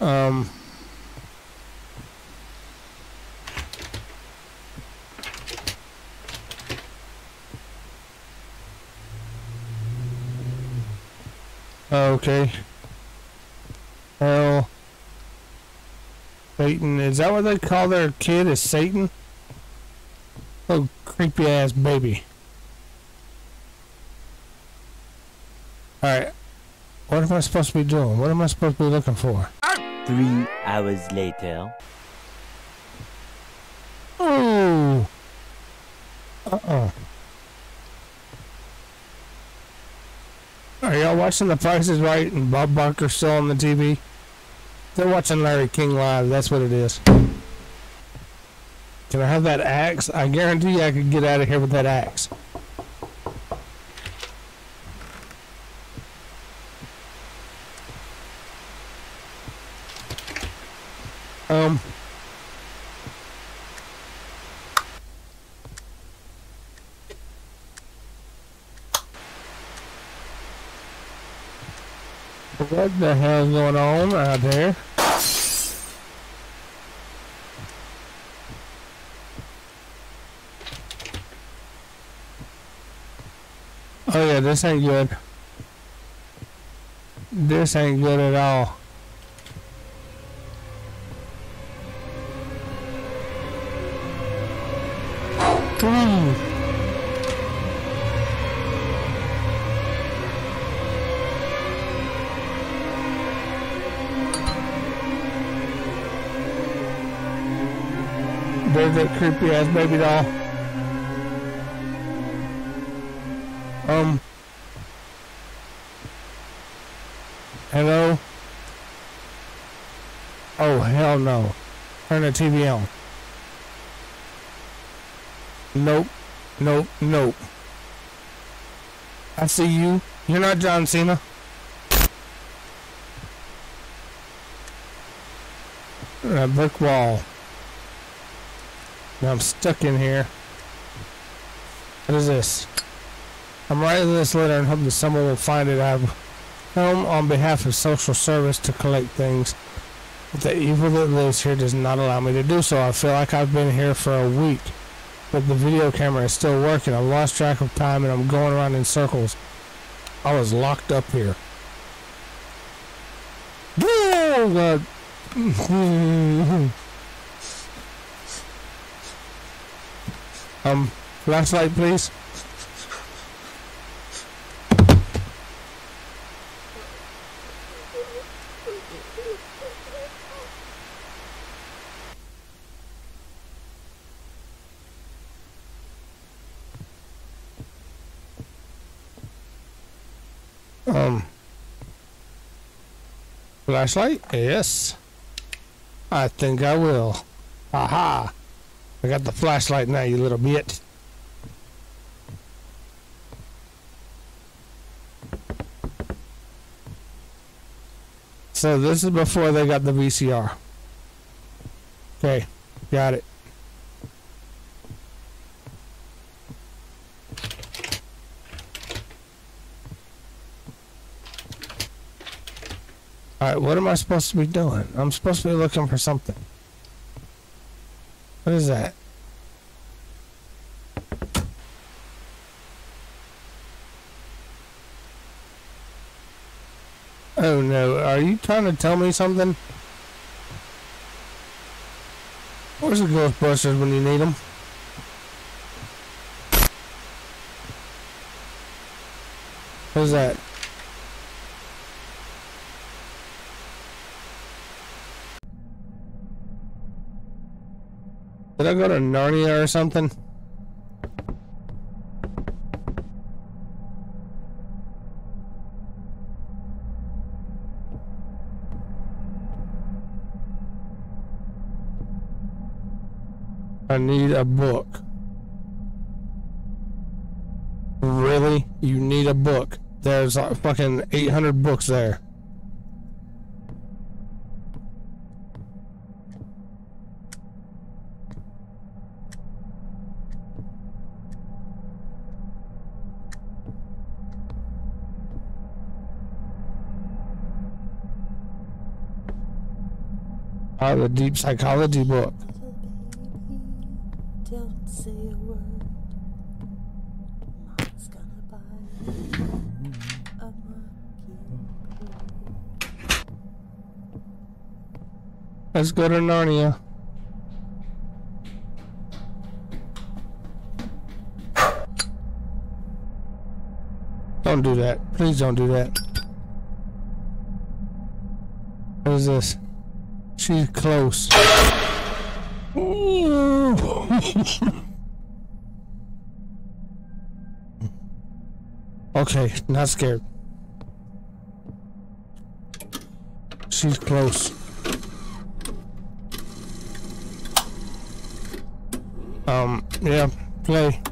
Um. Okay. Well, Satan, is that what they call their kid? Is Satan? Oh, creepy ass baby. Alright. What am I supposed to be doing? What am I supposed to be looking for? Three hours later. Oh. Uh-uh. Are y'all watching The Price is Right and Bob Barker still on the TV? They're watching Larry King live. That's what it is. Can I have that axe? I guarantee I could get out of here with that axe. Um. What the hell's going on out there? Oh yeah, this ain't good. This ain't good at all. Mm. There's that creepy ass baby doll. Um. Hello? Oh, hell no. Turn the TV on. Nope. Nope. Nope. I see you. You're not John Cena. A brick wall. Now I'm stuck in here. What is this? I'm writing this letter and hoping that someone will find it. I've come on behalf of social service to collect things. But the evil that lives here does not allow me to do so. I feel like I've been here for a week. But the video camera is still working. I've lost track of time and I'm going around in circles. I was locked up here. Oh, God. um, flashlight, please. Um, flashlight? Yes. I think I will. Aha! I got the flashlight now, you little bit. So this is before they got the VCR. Okay, got it. Alright, what am I supposed to be doing? I'm supposed to be looking for something. What is that? Oh no, are you trying to tell me something? Where's the Ghostbusters when you need them? What is that? Did I go to Narnia or something? I need a book. Really? You need a book. There's like fucking 800 books there. Uh, the deep psychology book. Let's go to Narnia. Don't do that. Please don't do that. What is this? She's close. okay, not scared. She's close. Um, yeah, play.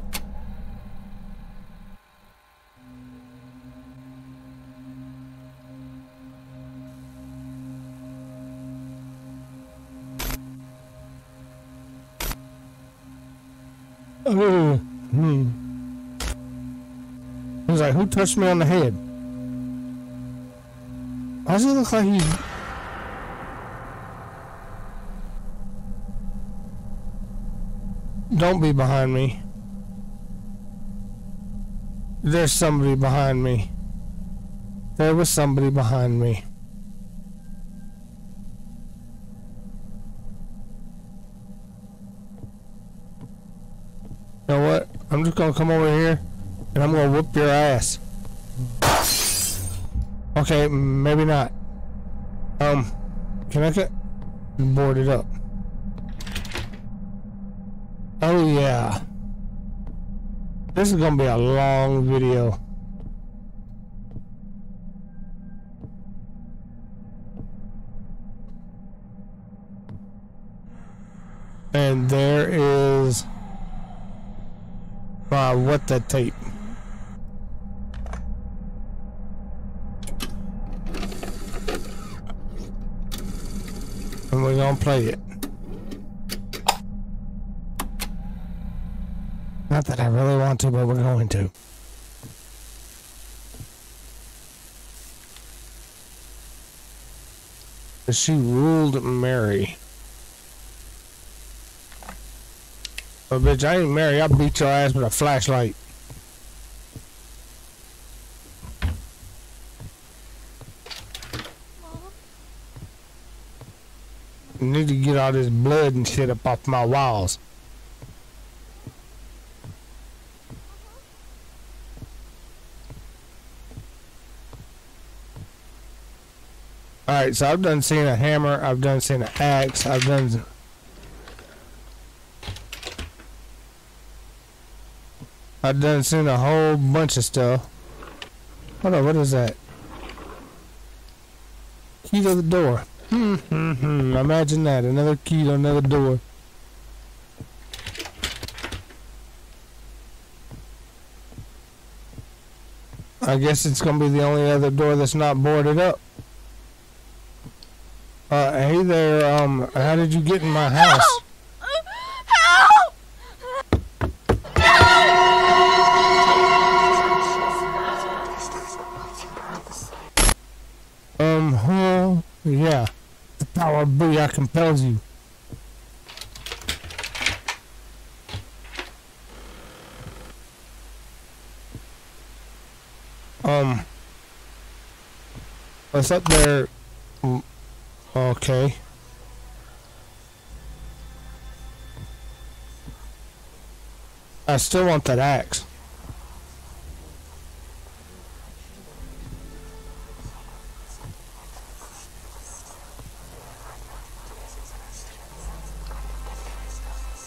Touched me on the head? Why does it look like he's... Don't be behind me. There's somebody behind me. There was somebody behind me. You know what? I'm just gonna come over here and I'm gonna whoop your ass. Okay, maybe not. Um, can I get board it up? Oh yeah. This is gonna be a long video. And there is uh, what the tape. We're play it. Not that I really want to, but we're going to. She ruled Mary. Oh, bitch, I ain't Mary. I'll beat your ass with a flashlight. Need to get all this blood and shit up off my walls. Alright, so I've done seen a hammer, I've done seen an axe, I've done I've done seen a whole bunch of stuff. Hold on, what is that? Key to the door. Hmm, hmm, hmm. Imagine that. Another key to another door. I guess it's gonna be the only other door that's not boarded up. Uh, hey there, um, how did you get in my house? Booyah compels you. Um. What's up there? Mm, Okay. I still want that axe.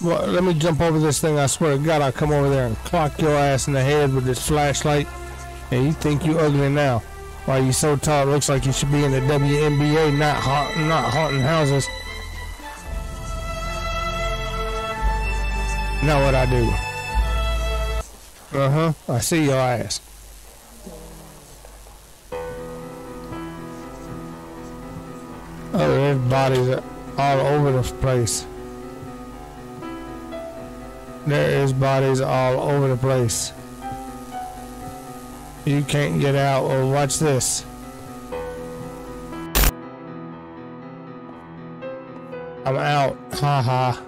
Well, let me jump over this thing. I swear to God, I'll come over there and clock your ass in the head with this flashlight. And you think you ugly now. Why you so tall, it looks like you should be in the WNBA, not ha not haunting houses. Know what I do? Uh huh. I see your ass. Oh, there's bodies all over the place. There is bodies all over the place. You can't get out. Well, watch this. I'm out. Ha ha.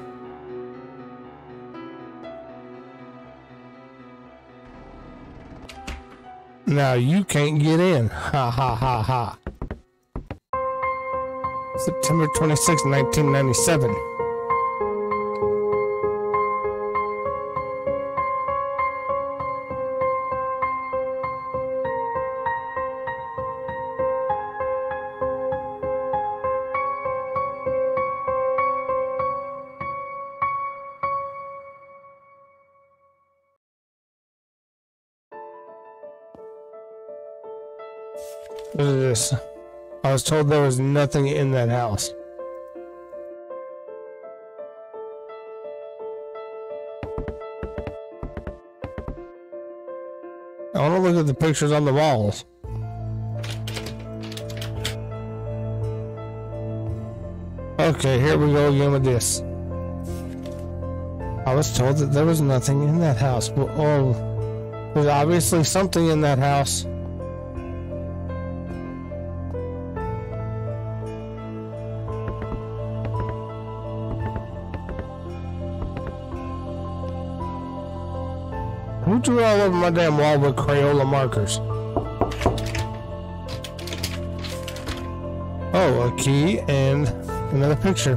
Now you can't get in. Ha ha ha ha. September 26, 1997. Look at this. I was told there was nothing in that house. I want to look at the pictures on the walls. Okay, here we go again with this. I was told that there was nothing in that house. Well, oh, there's obviously something in that house. Drew all over my damn wall with Crayola markers? Oh, a key and another picture.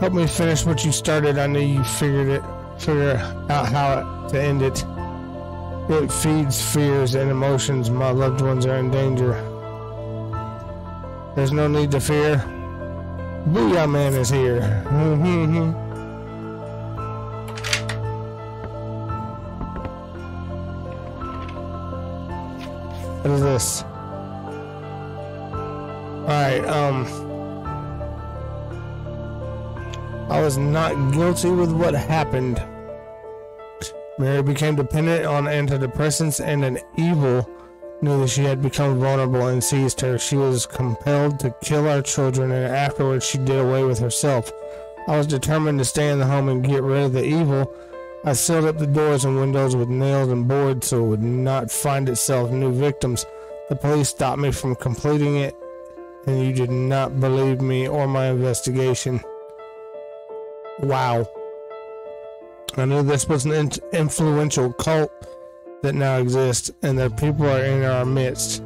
Help me finish what you started. I know you figured it, figure out how to end it. It feeds fears and emotions. My loved ones are in danger. There's no need to fear. Booyah Man is here. is this? Alright, um. I was not guilty with what happened. Mary became dependent on antidepressants, and an evil knew that she had become vulnerable and seized her. She was compelled to kill our children, and afterwards she did away with herself. I was determined to stay in the home and get rid of the evil. I sealed up the doors and windows with nails and boards so it would not find itself new victims. The police stopped me from completing it, and you did not believe me or my investigation. Wow. I knew this was an in- influential cult that now exists, and that people are in our midst.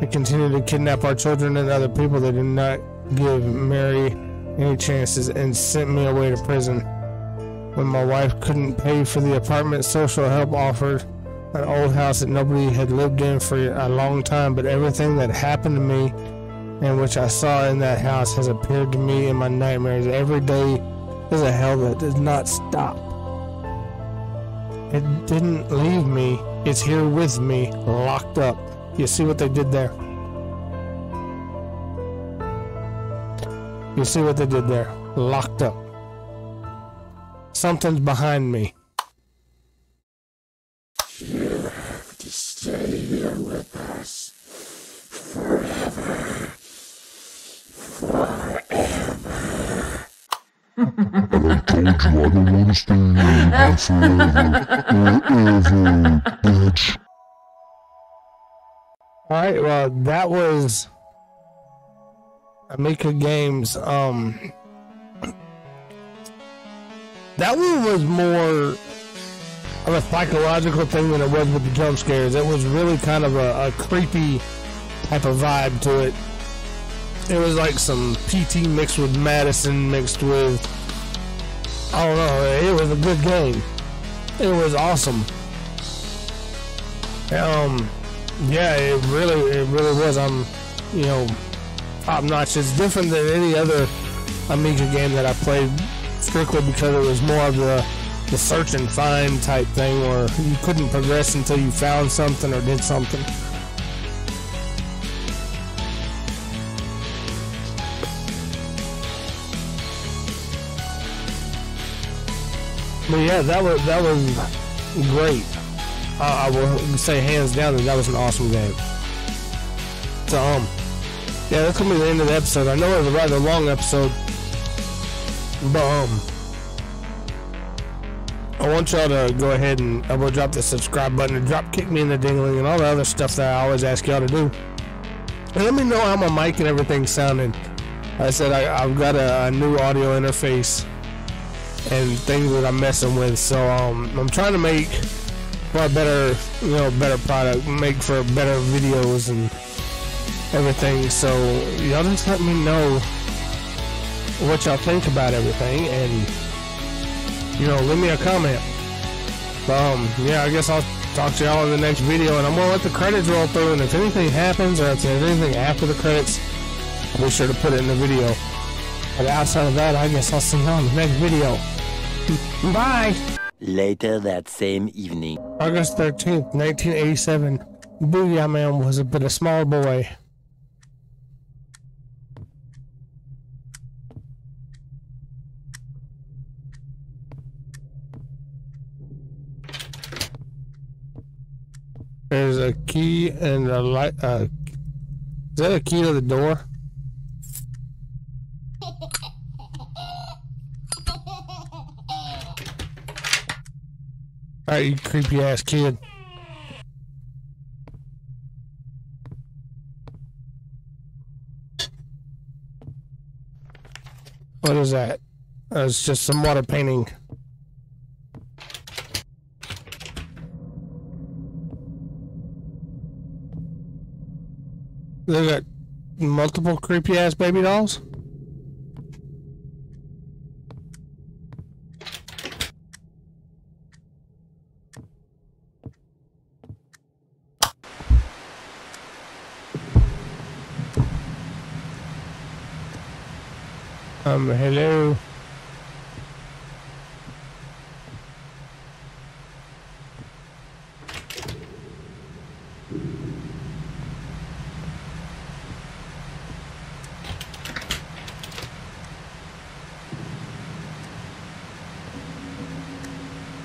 They continue to kidnap our children and other people. They did not give Mary any chances and sent me away to prison. When my wife couldn't pay for the apartment, social help offered an old house that nobody had lived in for a long time, but everything that happened to me and which I saw in that house has appeared to me in my nightmares. Every day is a hell that does not stop. It didn't leave me. It's here with me, locked up. You see what they did there? You see what they did there? Locked up. Something's behind me. You have to stay here with us forever. Forever. and I told you I don't want to stay here forever. Forever, bitch. Alright, well, that was Amika Games. Um, that one was more of a psychological thing than it was with the jump scares. It was really kind of a, a creepy type of vibe to it. It was like some PT mixed with Madison mixed with I don't know. It was a good game. It was awesome. Um, yeah, it really, it really was. I'm, you know, top notch. It's different than any other Amiga game that I played, strictly because it was more of the the search and find type thing, where you couldn't progress until you found something or did something. But yeah, that was that was great. Uh, I will say hands down that that was an awesome game. So um, yeah, that's gonna be the end of the episode. I know it was a rather long episode, but um, I want y'all to go ahead and will drop the subscribe button and drop kick me in the dingling and all the other stuff that I always ask y'all to do. And let me know how my mic and everything's sounding. Like I said I, I've got a, a new audio interface and things that I'm messing with. So um, I'm trying to make for a better, you know, better product, make for better videos and everything. So y'all just let me know what y'all think about everything, and you know, leave me a comment. Um, yeah, I guess I'll talk to y'all in the next video, and I'm gonna let the credits roll through. And if anything happens, or if there's anything after the credits, I'll be sure to put it in the video. But outside of that, I guess I'll see y'all in the next video. Bye. Later that same evening. August 13th, 1987. Booyah Man was a but a small boy. There's a key and a light. Uh, is that a key to the door? Alright, you creepy ass kid. What is that? Uh, it's just some water painting. They got multiple creepy ass baby dolls. Um, hello.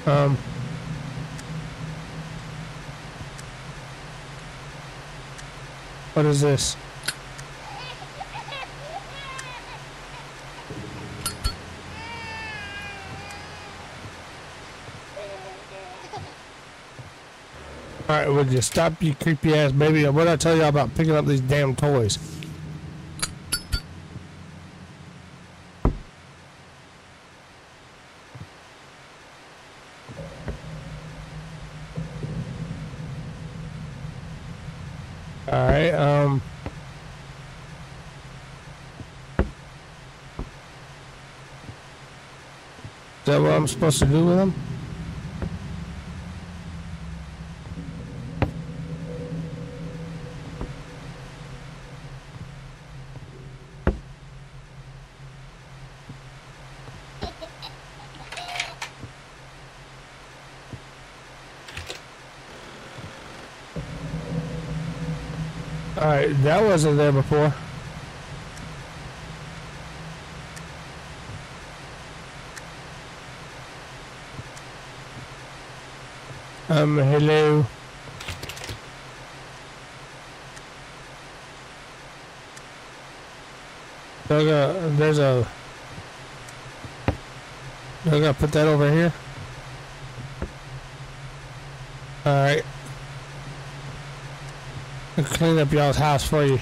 Um. What is this? Alright, would you stop, you creepy ass baby? What did I tell you about picking up these damn toys? Alright, um... Is that what I'm supposed to do with them? Alright, that wasn't there before. Um, hello. So I got, there's a... I gotta put that over here. Alright. I'll clean up y'all's house for you.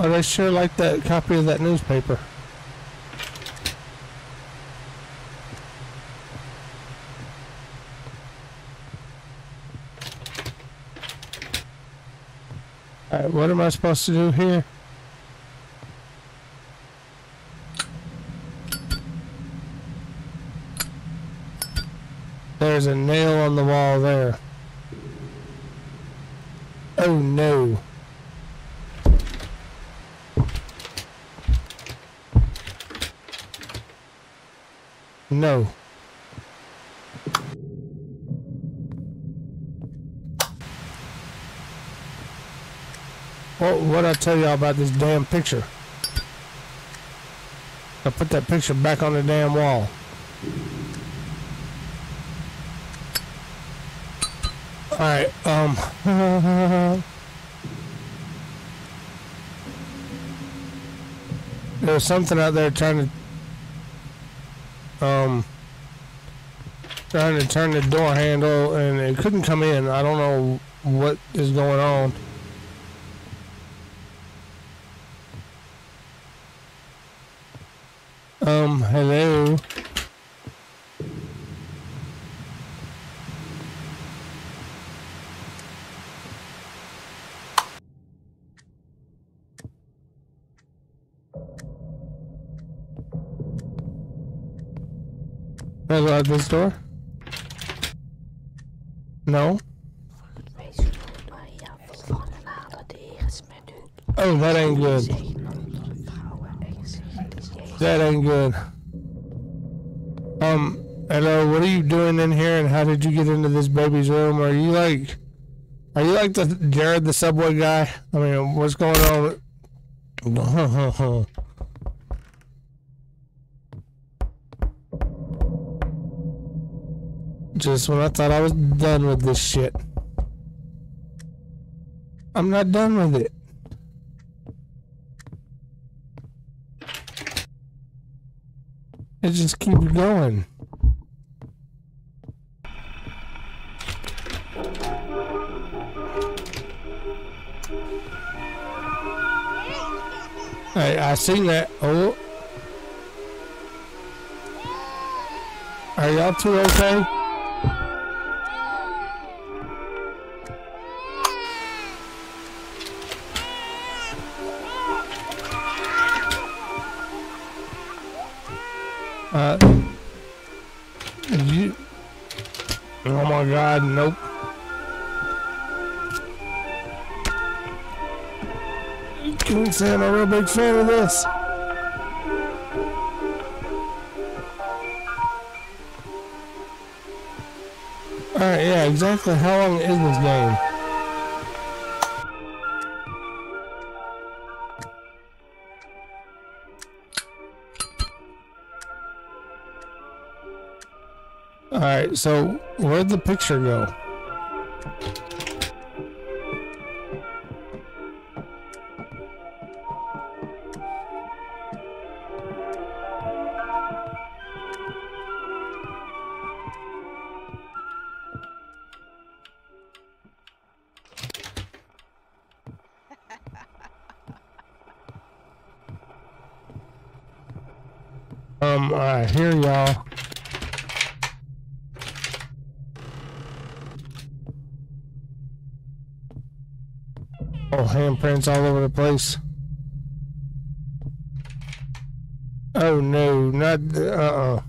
Oh, they sure like that copy of that newspaper. Alright, what am I supposed to do here? There's a nail on the wall there. Oh no. No. What what I tell y'all about this damn picture? I put that picture back on the damn wall. Alright, um There's something out there trying to um trying to turn the door handle and it couldn't come in. I don't know what is going on. Um, hello. I go out this door? No? Oh, that ain't good. That ain't good. Um, hello, what are you doing in here and how did you get into this baby's room? Are you like, are you like the Jared the Subway guy? I mean, what's going on? Just when I thought I was done with this shit. I'm not done with it. It just keeps going. I I seen that. Oh. Are y'all two okay? Nope. Can we say I'm a real big fan of this. Alright, yeah, exactly. How long is this game? So where'd the picture go? Handprints all over the place. Oh no, not uh uh.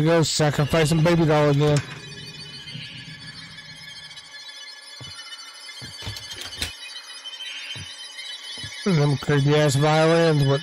There they go, sacrificing baby doll again. Them creepy ass violins, what?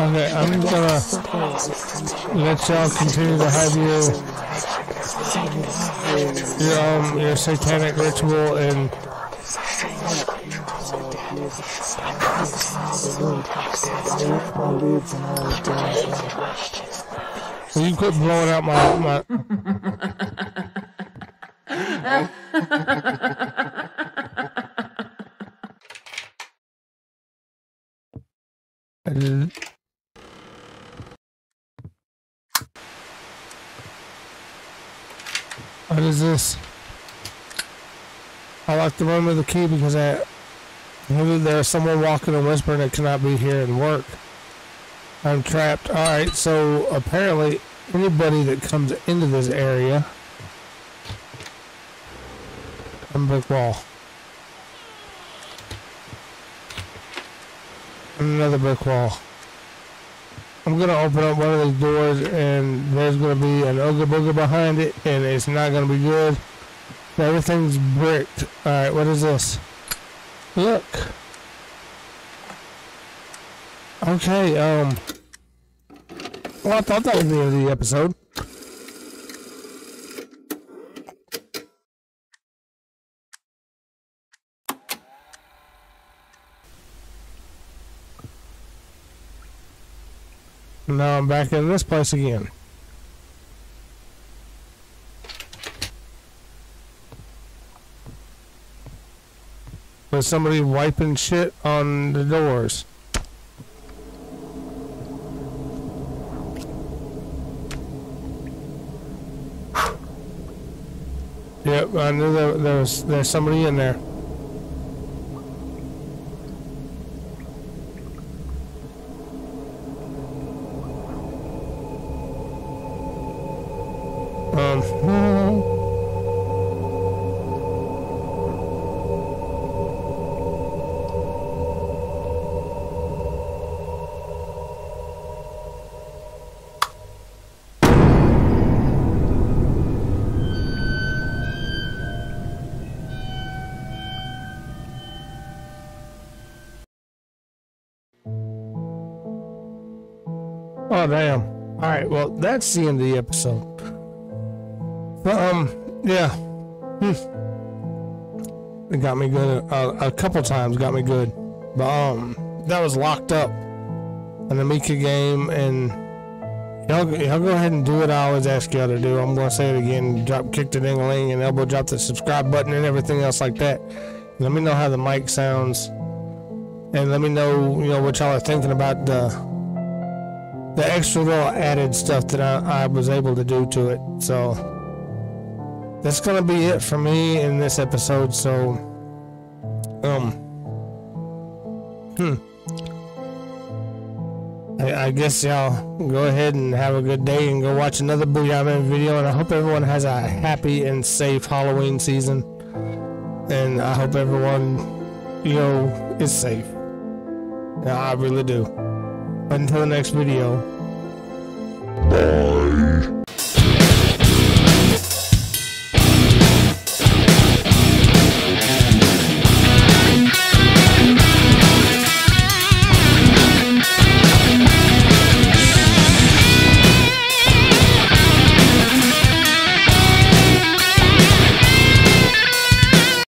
Okay, I'm gonna let y'all continue to have your your um your satanic ritual and Will you quit blowing out my my Uh, What is this? I like the room with the key because I maybe there's someone walking and whispering that cannot be here and work. I'm trapped. Alright, so apparently anybody that comes into this area and brick wall. Another brick wall. I'm gonna open up one of these doors and there's gonna be an ooga booga behind it and it's not gonna be good. Everything's bricked. Alright, what is this? Look. Okay, um... Well, I thought that was the end of the episode. Now I'm back in this place again. Somebody wiping shit on the doors. Yep, I knew there, there was there's somebody in there. That's the end of the episode. But, um, yeah, hmm. it got me good uh, a couple times. Got me good, but um, that was locked up an Amica game, and y'all y'all go ahead and do what I always ask y'all to do. I'm gonna say it again: drop, kick the ding a ling, and elbow drop the subscribe button, and everything else like that. Let me know how the mic sounds, and let me know you know what y'all are thinking about the the extra little added stuff that I, I was able to do to it. So that's gonna be it for me in this episode. So, um, hmm. I, I guess y'all go ahead and have a good day and go watch another Booyah video. And I hope everyone has a happy and safe Halloween season. And I hope everyone, you know, is safe. I really do. Until the next video. Bye.